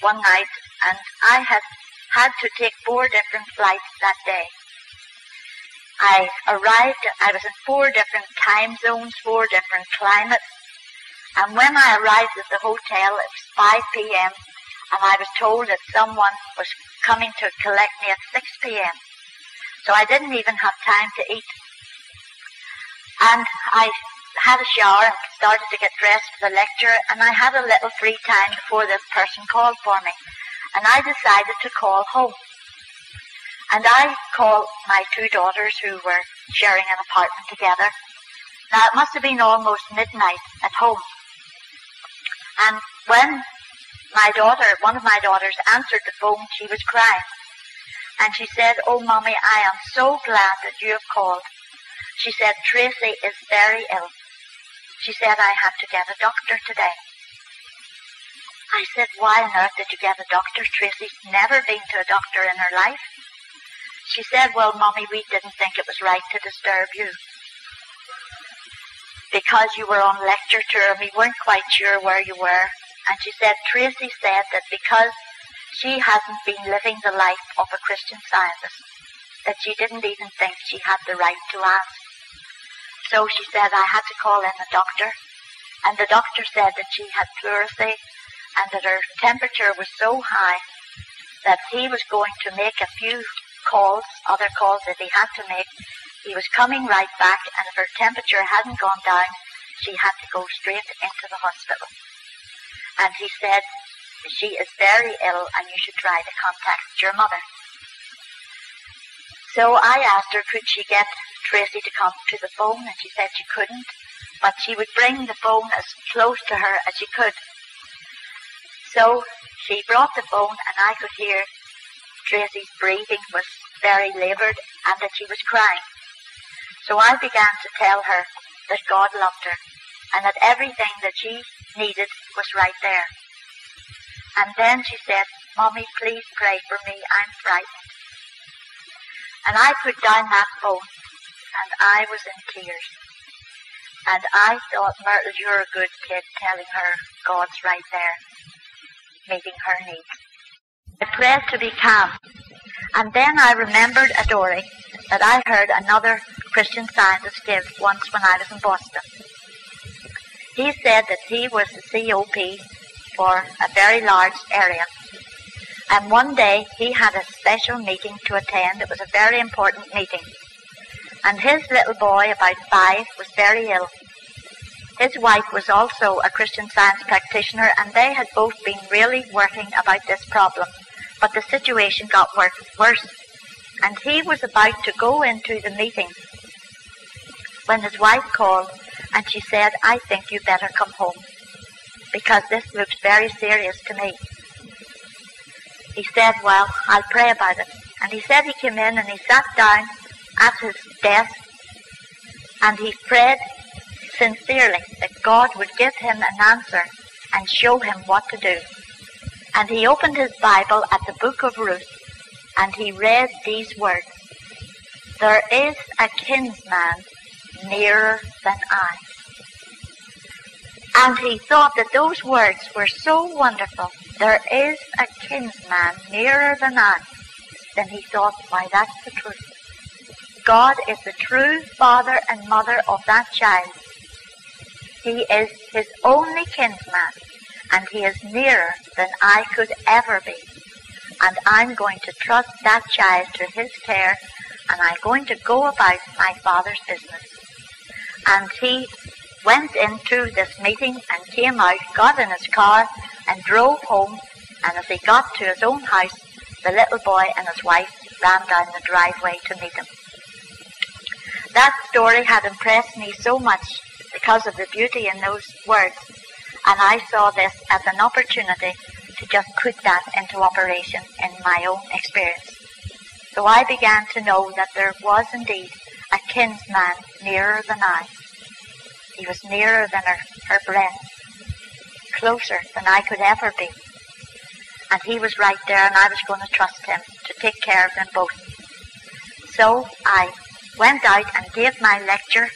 one night and I had had to take four different flights that day. I arrived, I was in four different time zones, four different climates, and when I arrived at the hotel, it was 5 p.m., and I was told that someone was coming to collect me at 6 p.m. So I didn't even have time to eat. And I had a shower and started to get dressed for the lecture, and I had a little free time before this person called for me. And I decided to call home. And I called my two daughters who were sharing an apartment together. Now it must have been almost midnight at home. And when my daughter, one of my daughters, answered the phone, she was crying. And she said, Oh, Mommy, I am so glad that you have called. She said, Tracy is very ill. She said, I have to get a doctor today. I said, Why on earth did you get a doctor? Tracy's never been to a doctor in her life. She said, Well, Mommy, we didn't think it was right to disturb you. Because you were on lecture tour and we weren't quite sure where you were. And she said, Tracy said that because she hasn't been living the life of a Christian scientist, that she didn't even think she had the right to ask. So she said, I had to call in a doctor. And the doctor said that she had pleurisy and that her temperature was so high that he was going to make a few calls, other calls that he had to make. He was coming right back, and if her temperature hadn't gone down, she had to go straight into the hospital. And he said, she is very ill and you should try to contact your mother. So I asked her, could she get Tracy to come to the phone, and she said she couldn't, but she would bring the phone as close to her as she could. So she brought the phone, and I could hear Tracy's breathing was very labored and that she was crying. So I began to tell her that God loved her and that everything that she needed was right there. And then she said, Mommy, please pray for me. I'm frightened. And I put down that phone and I was in tears. And I thought, Myrtle, you're a good kid telling her God's right there, meeting her needs. I prayed to be calm. And then I remembered a story that I heard another Christian scientist give once when I was in Boston. He said that he was the COP for a very large area. And one day he had a special meeting to attend. It was a very important meeting. And his little boy, about five, was very ill. His wife was also a Christian science practitioner, and they had both been really working about this problem. But the situation got worse. And he was about to go into the meeting when his wife called and she said, I think you better come home because this looks very serious to me. He said, Well, I'll pray about it. And he said he came in and he sat down at his desk and he prayed sincerely that God would give him an answer and show him what to do. And he opened his Bible at the book of Ruth and he read these words There is a kinsman nearer than I. And he thought that those words were so wonderful. There is a kinsman nearer than I. Then he thought, why, that's the truth. God is the true father and mother of that child. He is his only kinsman, and he is nearer than I could ever be. And I'm going to trust that child to his care, and I'm going to go about my father's business. And he went into this meeting and came out, got in his car, and drove home. And as he got to his own house, the little boy and his wife ran down the driveway to meet him. That story had impressed me so much because of the beauty in those words, and I saw this as an opportunity to just put that into operation in my own experience. So I began to know that there was indeed a kinsman nearer than I. He was nearer than her, her breath, closer than I could ever be. And he was right there, and I was going to trust him to take care of them both. So I went out and gave my lecture,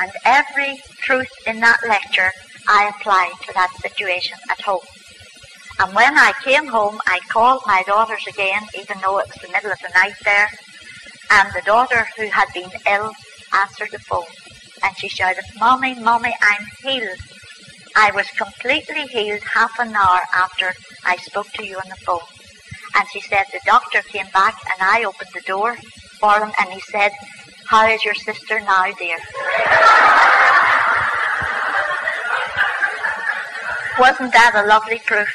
and every truth in that lecture I applied to that situation at home. And when I came home, I called my daughters again, even though it was the middle of the night there. And the daughter who had been ill answered the phone and she shouted, Mommy, Mommy, I'm healed. I was completely healed half an hour after I spoke to you on the phone. And she said, the doctor came back and I opened the door for him and he said, how is your sister now, dear? Wasn't that a lovely proof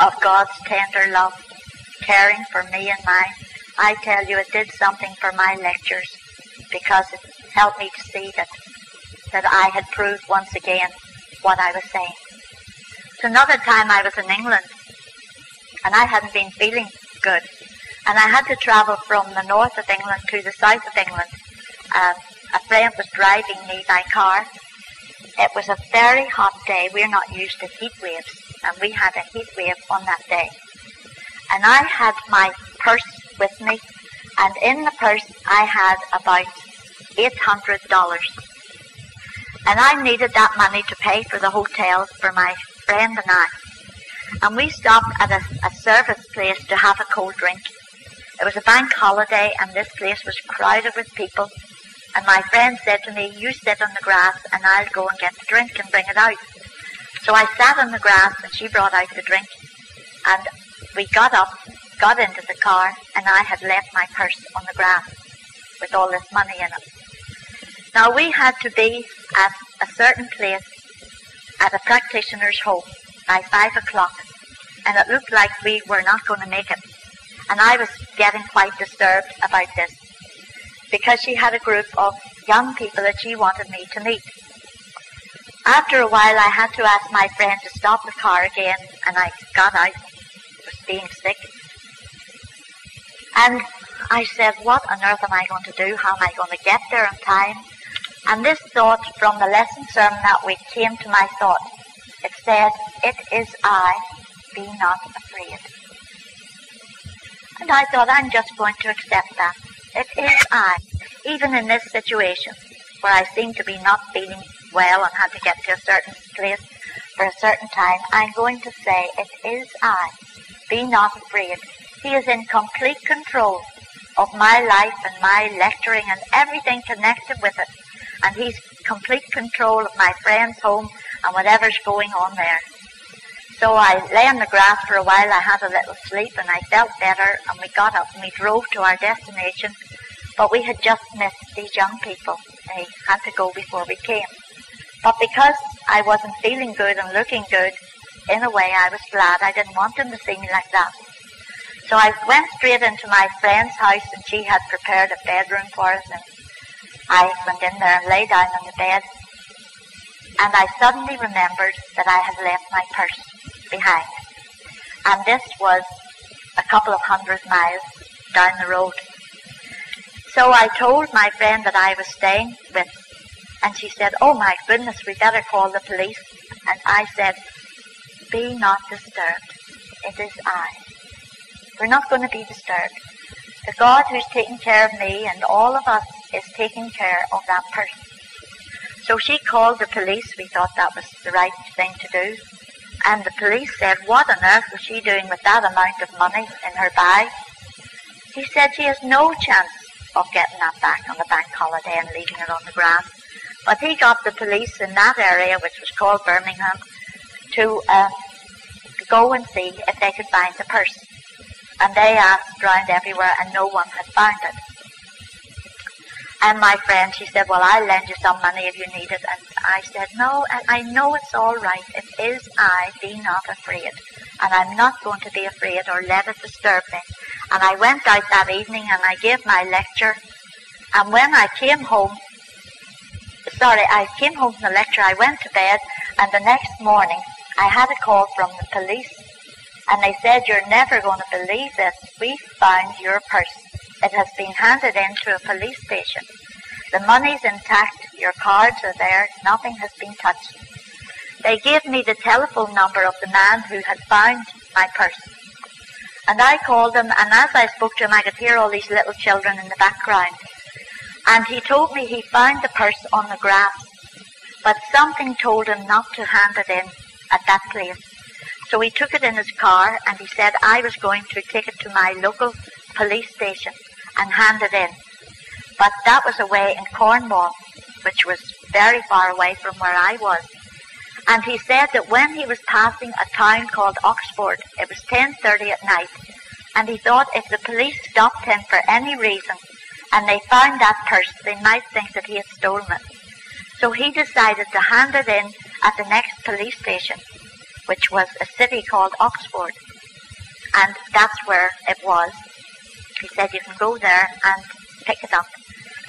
of God's tender love, caring for me and mine? I tell you, it did something for my lectures because it helped me to see that, that I had proved once again what I was saying. So another time I was in England and I hadn't been feeling good. And I had to travel from the north of England to the south of England. Uh, a friend was driving me by car. It was a very hot day. We're not used to heat waves, and we had a heat wave on that day. And I had my purse with me, and in the purse I had about $800. And I needed that money to pay for the hotel for my friend and I. And we stopped at a, a service place to have a cold drink. It was a bank holiday and this place was crowded with people. And my friend said to me, you sit on the grass and I'll go and get the drink and bring it out. So I sat on the grass and she brought out the drink. And we got up, got into the car, and I had left my purse on the grass with all this money in it. Now we had to be at a certain place at a practitioner's home by five o'clock, and it looked like we were not going to make it. And I was getting quite disturbed about this because she had a group of young people that she wanted me to meet. After a while, I had to ask my friend to stop the car again, and I got out, was being sick. And I said, what on earth am I going to do? How am I going to get there in time? And this thought from the lesson sermon that week came to my thought. It said, It is I, be not afraid. And I thought, I'm just going to accept that. It is I. Even in this situation, where I seem to be not feeling well and had to get to a certain place for a certain time, I'm going to say, It is I. Be not afraid. He is in complete control of my life and my lecturing and everything connected with it. And he's complete control of my friend's home and whatever's going on there. So I lay on the grass for a while. I had a little sleep and I felt better. And we got up and we drove to our destination. But we had just missed these young people. They had to go before we came. But because I wasn't feeling good and looking good, in a way I was glad. I didn't want them to see me like that. So I went straight into my friend's house and she had prepared a bedroom for us and I went in there and lay down on the bed and I suddenly remembered that I had left my purse behind. And this was a couple of hundred miles down the road. So I told my friend that I was staying with, and she said, Oh my goodness, we better call the police. And I said, Be not disturbed. It is I. We're not going to be disturbed. The God who's taking care of me and all of us is taking care of that person. So she called the police. We thought that was the right thing to do. And the police said, what on earth was she doing with that amount of money in her bag? He said she has no chance of getting that back on the bank holiday and leaving it on the grass. But he got the police in that area, which was called Birmingham, to um, go and see if they could find the purse. And they asked around everywhere, and no one had found it. And my friend, she said, well, I'll lend you some money if you need it. And I said, no, and I know it's all right. It is I. Be not afraid. And I'm not going to be afraid or let it disturb me. And I went out that evening and I gave my lecture. And when I came home, sorry, I came home from the lecture, I went to bed, and the next morning I had a call from the police. And they said, you're never going to believe this. We found your purse. It has been handed in to a police station. The money's intact, your cards are there, nothing has been touched. They gave me the telephone number of the man who had found my purse. And I called him, and as I spoke to him, I could hear all these little children in the background. And he told me he found the purse on the grass, but something told him not to hand it in at that place. So he took it in his car, and he said I was going to take it to my local police station and handed in. But that was away in Cornwall, which was very far away from where I was. And he said that when he was passing a town called Oxford, it was 10.30 at night, and he thought if the police stopped him for any reason and they found that purse, they might think that he had stolen it. So he decided to hand it in at the next police station, which was a city called Oxford. And that's where it was. He said, you can go there and pick it up.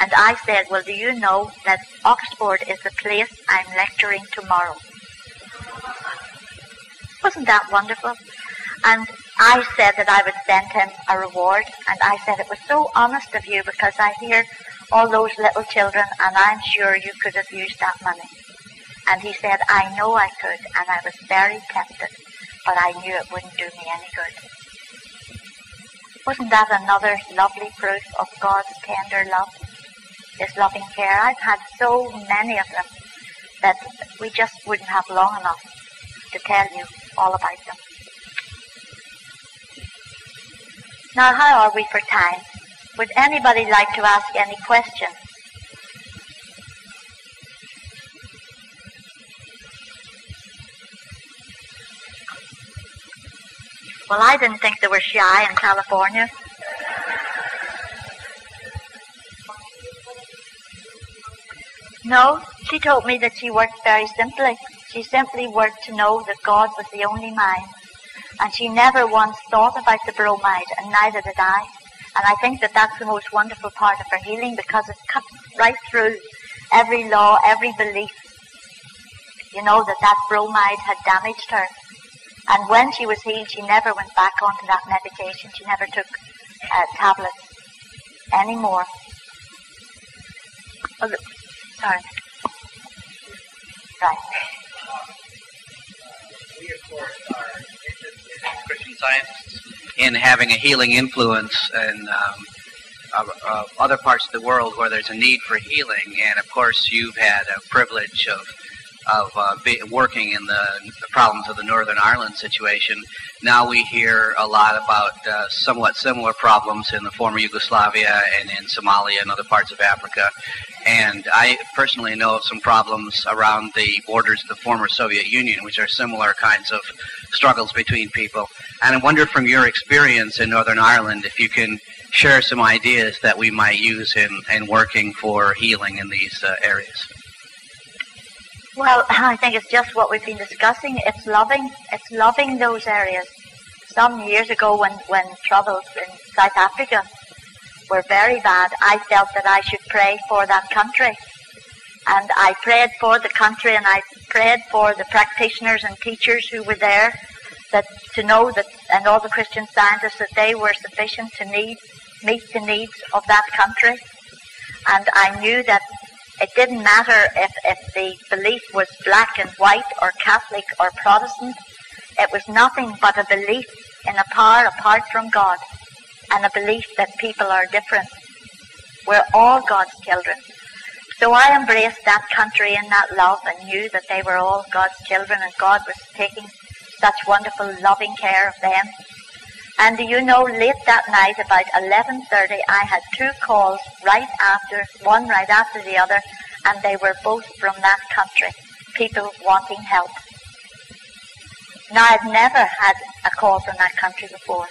And I said, well, do you know that Oxford is the place I'm lecturing tomorrow? Wasn't that wonderful? And I said that I would send him a reward. And I said, it was so honest of you because I hear all those little children and I'm sure you could have used that money. And he said, I know I could. And I was very tempted, but I knew it wouldn't do me any good. Wasn't that another lovely proof of God's tender love? His loving care. I've had so many of them that we just wouldn't have long enough to tell you all about them. Now, how are we for time? Would anybody like to ask any questions? Well, I didn't think they were shy in California. No, she told me that she worked very simply. She simply worked to know that God was the only mind. And she never once thought about the bromide, and neither did I. And I think that that's the most wonderful part of her healing because it cuts right through every law, every belief. You know that that bromide had damaged her. And when she was healed, she never went back onto that medication. She never took uh, tablets anymore. Oh, sorry. Right. Scientists in having a healing influence in um, uh, uh, other parts of the world where there's a need for healing. And of course, you've had a privilege of of uh, be, working in the, the, problems of the Northern Ireland situation. Now we hear a lot about uh, somewhat similar problems in the former Yugoslavia and in Somalia and other parts of Africa. And I personally know of some problems around the borders of the former Soviet Union, which are similar kinds of struggles between people. And I wonder from your experience in Northern Ireland if you can share some ideas that we might use in, in working for healing in these uh, areas. Well, <laughs> I think it's just what we've been discussing. It's loving. It's loving those areas. Some years ago, when when troubles in South Africa were very bad, I felt that I should pray for that country, and I prayed for the country, and I prayed for the practitioners and teachers who were there, that to know that, and all the Christian scientists that they were sufficient to need meet the needs of that country, and I knew that it didn't matter if, if the belief was black and white or Catholic or Protestant. It was nothing but a belief in a power apart from God and a belief that people are different. We're all God's children. So I embraced that country in that love and knew that they were all God's children and God was taking such wonderful loving care of them. And you know, late that night, about 11.30, I had two calls right after, one right after the other, and they were both from that country, people wanting help. Now, I've never had a call from that country before,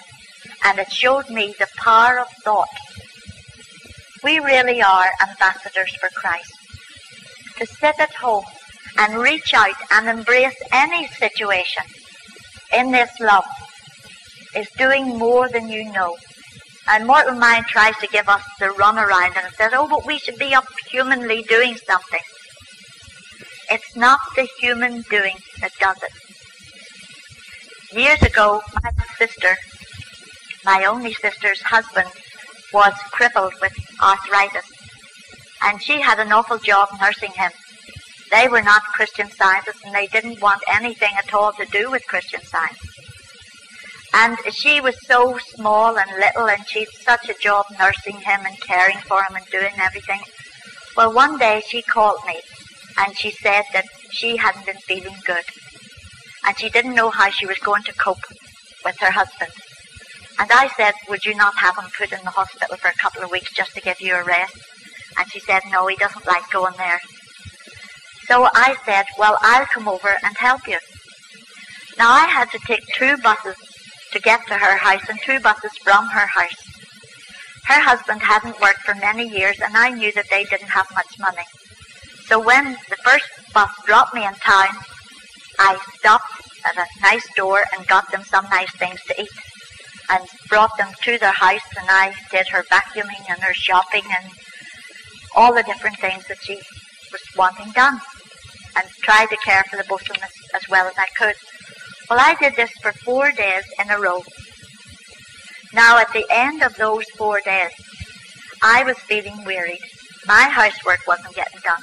and it showed me the power of thought. We really are ambassadors for Christ. To sit at home and reach out and embrace any situation in this love is doing more than you know. And mortal mind tries to give us the runaround and says, oh, but we should be up humanly doing something. It's not the human doing that does it. Years ago, my sister, my only sister's husband, was crippled with arthritis. And she had an awful job nursing him. They were not Christian scientists and they didn't want anything at all to do with Christian science. And she was so small and little, and she'd such a job nursing him and caring for him and doing everything. Well, one day she called me, and she said that she hadn't been feeling good. And she didn't know how she was going to cope with her husband. And I said, would you not have him put in the hospital for a couple of weeks just to give you a rest? And she said, no, he doesn't like going there. So I said, well, I'll come over and help you. Now I had to take two buses to get to her house and two buses from her house. Her husband hadn't worked for many years and I knew that they didn't have much money. So when the first bus dropped me in town, I stopped at a nice store and got them some nice things to eat and brought them to their house and I did her vacuuming and her shopping and all the different things that she was wanting done and tried to care for the both of as, as well as I could. Well, I did this for four days in a row. Now, at the end of those four days, I was feeling wearied. My housework wasn't getting done.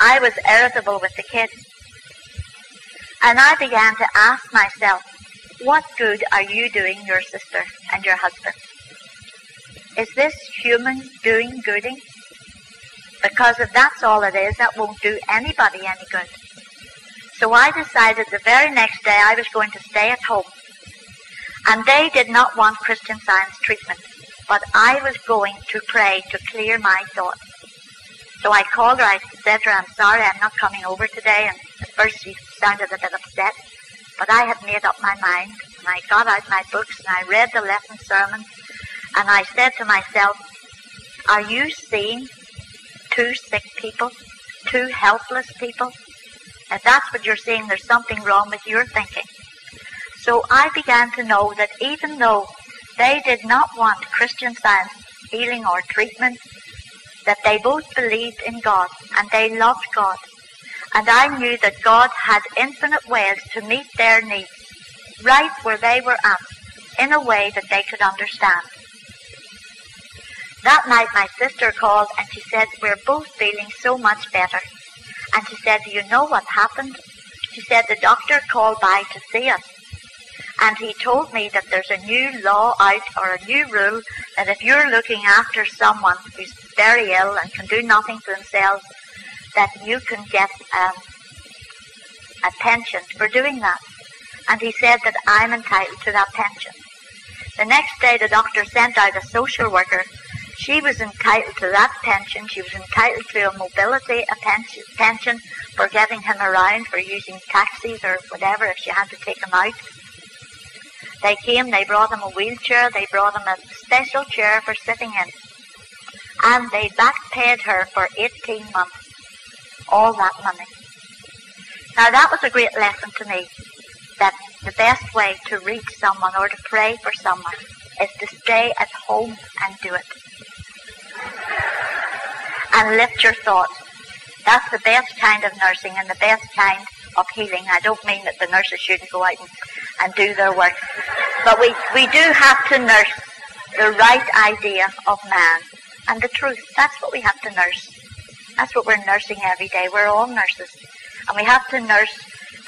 I was irritable with the kids. And I began to ask myself, what good are you doing your sister and your husband? Is this human doing gooding? Because if that's all it is, that won't do anybody any good. So I decided the very next day I was going to stay at home. And they did not want Christian science treatment, but I was going to pray to clear my thoughts. So I called her, I said to her, I'm sorry I'm not coming over today. And at first she sounded a bit upset, but I had made up my mind. and I got out my books and I read the lesson sermon and I said to myself, are you seeing two sick people, two helpless people? If that's what you're saying, there's something wrong with your thinking. So I began to know that even though they did not want Christian science healing or treatment, that they both believed in God and they loved God. And I knew that God had infinite ways to meet their needs right where they were at in a way that they could understand. That night my sister called and she said, we're both feeling so much better. And she said, do you know what happened? She said, the doctor called by to see us. And he told me that there's a new law out or a new rule that if you're looking after someone who's very ill and can do nothing for themselves, that you can get um, a pension for doing that. And he said that I'm entitled to that pension. The next day the doctor sent out a social worker. She was entitled to that pension. She was entitled to a mobility a pension, pension for getting him around, for using taxis or whatever if she had to take him out. They came, they brought him a wheelchair, they brought him a special chair for sitting in. And they back paid her for 18 months. All that money. Now that was a great lesson to me. That the best way to reach someone or to pray for someone is to stay at home and do it. And lift your thoughts. That's the best kind of nursing and the best kind of healing. I don't mean that the nurses shouldn't go out and, and do their work. But we, we do have to nurse the right idea of man and the truth. That's what we have to nurse. That's what we're nursing every day. We're all nurses. And we have to nurse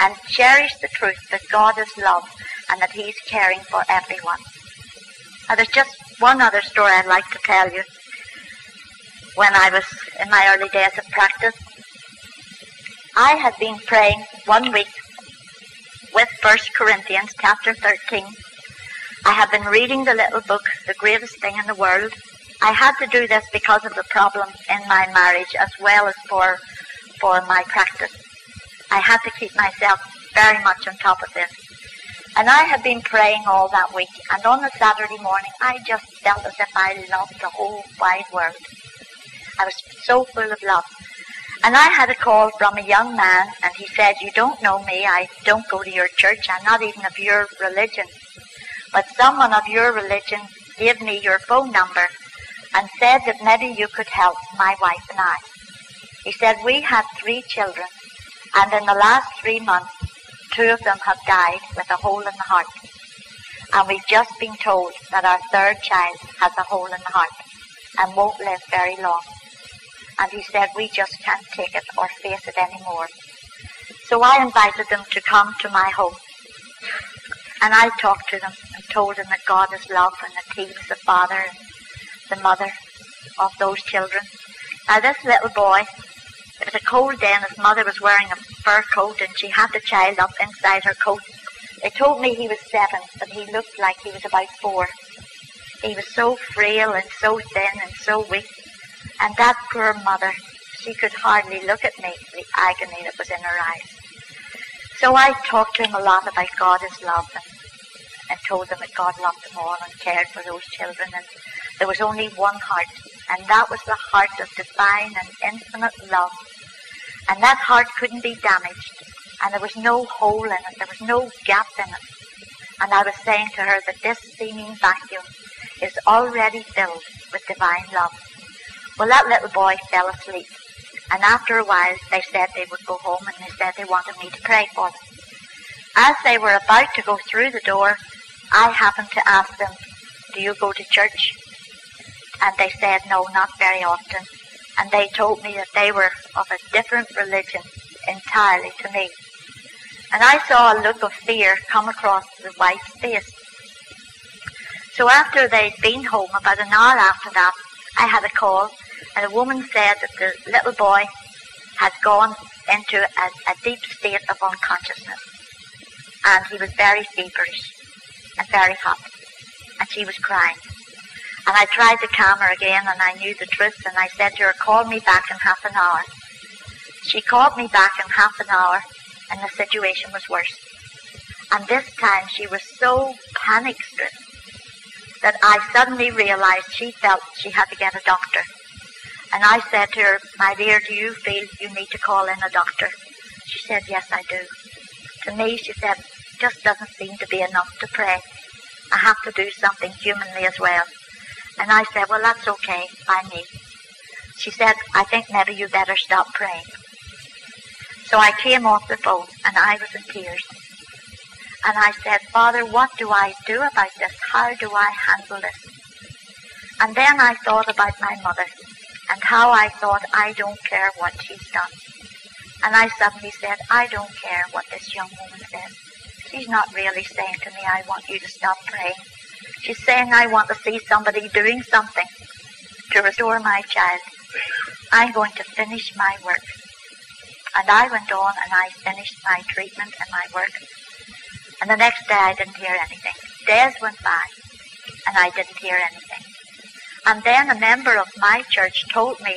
and cherish the truth that God is love and that He's caring for everyone. Now, there's just one other story I'd like to tell you. When I was in my early days of practice, I had been praying one week with First Corinthians chapter 13. I had been reading the little book, The Greatest Thing in the World. I had to do this because of the problem in my marriage as well as for, for my practice. I had to keep myself very much on top of this. And I had been praying all that week, and on the Saturday morning, I just felt as if I loved the whole wide world. I was so full of love. And I had a call from a young man, and he said, You don't know me. I don't go to your church. I'm not even of your religion. But someone of your religion gave me your phone number and said that maybe you could help my wife and I. He said, We have three children, and in the last three months, two of them have died with a hole in the heart. And we've just been told that our third child has a hole in the heart and won't live very long. And he said, we just can't take it or face it anymore. So I invited them to come to my home. And I talked to them and told them that God is love and that He was the father and the mother of those children. Now this little boy, it was a cold day and his mother was wearing a fur coat and she had the child up inside her coat. They told me he was seven, but he looked like he was about four. He was so frail and so thin and so weak. And that poor mother, she could hardly look at me, the agony that was in her eyes. So I talked to him a lot about God's love and, and told him that God loved them all and cared for those children. And there was only one heart, and that was the heart of divine and infinite love. And that heart couldn't be damaged, and there was no hole in it, there was no gap in it. And I was saying to her that this seeming vacuum is already filled with divine love. Well, that little boy fell asleep. And after a while, they said they would go home and they said they wanted me to pray for them. As they were about to go through the door, I happened to ask them, Do you go to church? And they said, No, not very often. And they told me that they were of a different religion entirely to me. And I saw a look of fear come across the wife's face. So after they'd been home, about an hour after that, I had a call and a woman said that the little boy had gone into a, a deep state of unconsciousness. And he was very feverish and very hot. And she was crying. And I tried to calm her again, and I knew the truth, and I said to her, call me back in half an hour. She called me back in half an hour, and the situation was worse. And this time she was so panic stricken that I suddenly realized she felt she had to get a doctor. And I said to her, My dear, do you feel you need to call in a doctor? She said, Yes, I do. To me, she said, just doesn't seem to be enough to pray. I have to do something humanly as well. And I said, Well, that's okay by me. She said, I think maybe you better stop praying. So I came off the phone and I was in tears. And I said, Father, what do I do about this? How do I handle this? And then I thought about my mother and how I thought I don't care what she's done. And I suddenly said, I don't care what this young woman says. She's not really saying to me, I want you to stop praying. She's saying, I want to see somebody doing something to restore my child. I'm going to finish my work. And I went on and I finished my treatment and my work. And the next day I didn't hear anything. Days went by and I didn't hear anything. And then a member of my church told me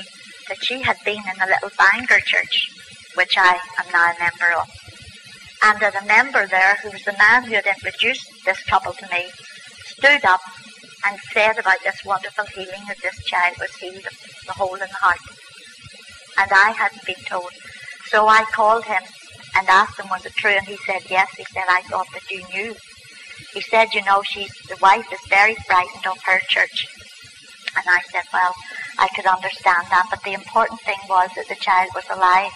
that she had been in a little Bangor church, which I am now a member of. And that a member there, who was the man who had introduced this couple to me, stood up and said about this wonderful healing that this child was healed of the hole in the heart. And I hadn't been told. So I called him and asked him was it true, and he said yes. He said I thought that you knew. He said, you know, she's the wife is very frightened of her church. And I said, well, I could understand that, but the important thing was that the child was alive.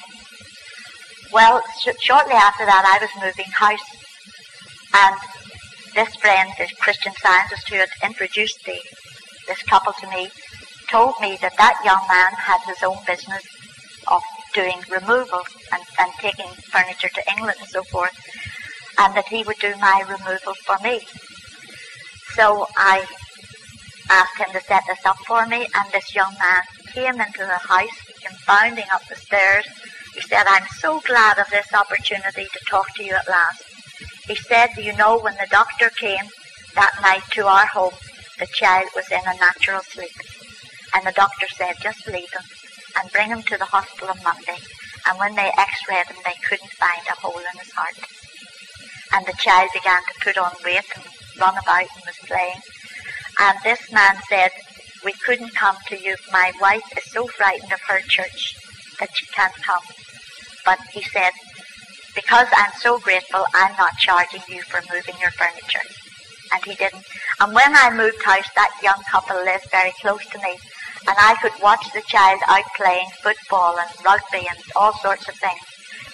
Well, sh- shortly after that, I was moving house, and this friend, this Christian scientist who had introduced the, this couple to me, told me that that young man had his own business of doing removals and, and taking furniture to England and so forth, and that he would do my removal for me. So I asked him to set this up for me, and this young man came into the house, came bounding up the stairs. He said, I'm so glad of this opportunity to talk to you at last. He said, Do you know when the doctor came that night to our home, the child was in a natural sleep. And the doctor said, Just leave him and bring him to the hospital on Monday. And when they x-rayed him, they couldn't find a hole in his heart. And the child began to put on weight and run about and was playing. And this man said, we couldn't come to you. My wife is so frightened of her church that she can't come. But he said, because I'm so grateful, I'm not charging you for moving your furniture. And he didn't. And when I moved house, that young couple lived very close to me and I could watch the child out playing football and rugby and all sorts of things.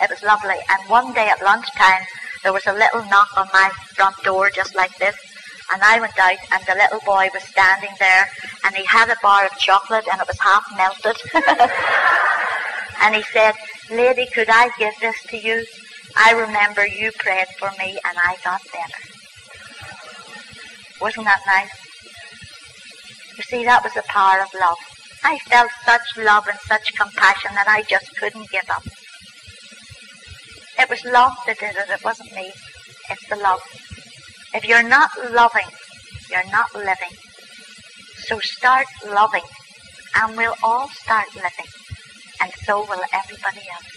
It was lovely. And one day at lunchtime, there was a little knock on my front door just like this. And I went out, and the little boy was standing there, and he had a bar of chocolate, and it was half melted. <laughs> and he said, Lady, could I give this to you? I remember you prayed for me, and I got better. Wasn't that nice? You see, that was the power of love. I felt such love and such compassion that I just couldn't give up. It was love that did it. It wasn't me. It's the love. If you're not loving, you're not living. So start loving, and we'll all start living, and so will everybody else,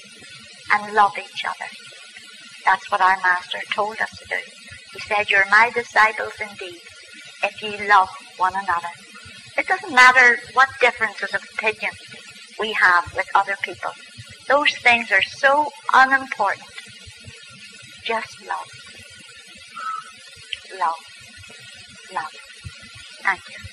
and love each other. That's what our Master told us to do. He said, You're my disciples indeed, if ye love one another. It doesn't matter what differences of opinion we have with other people. Those things are so unimportant. Just love. Love. Love. Thank you.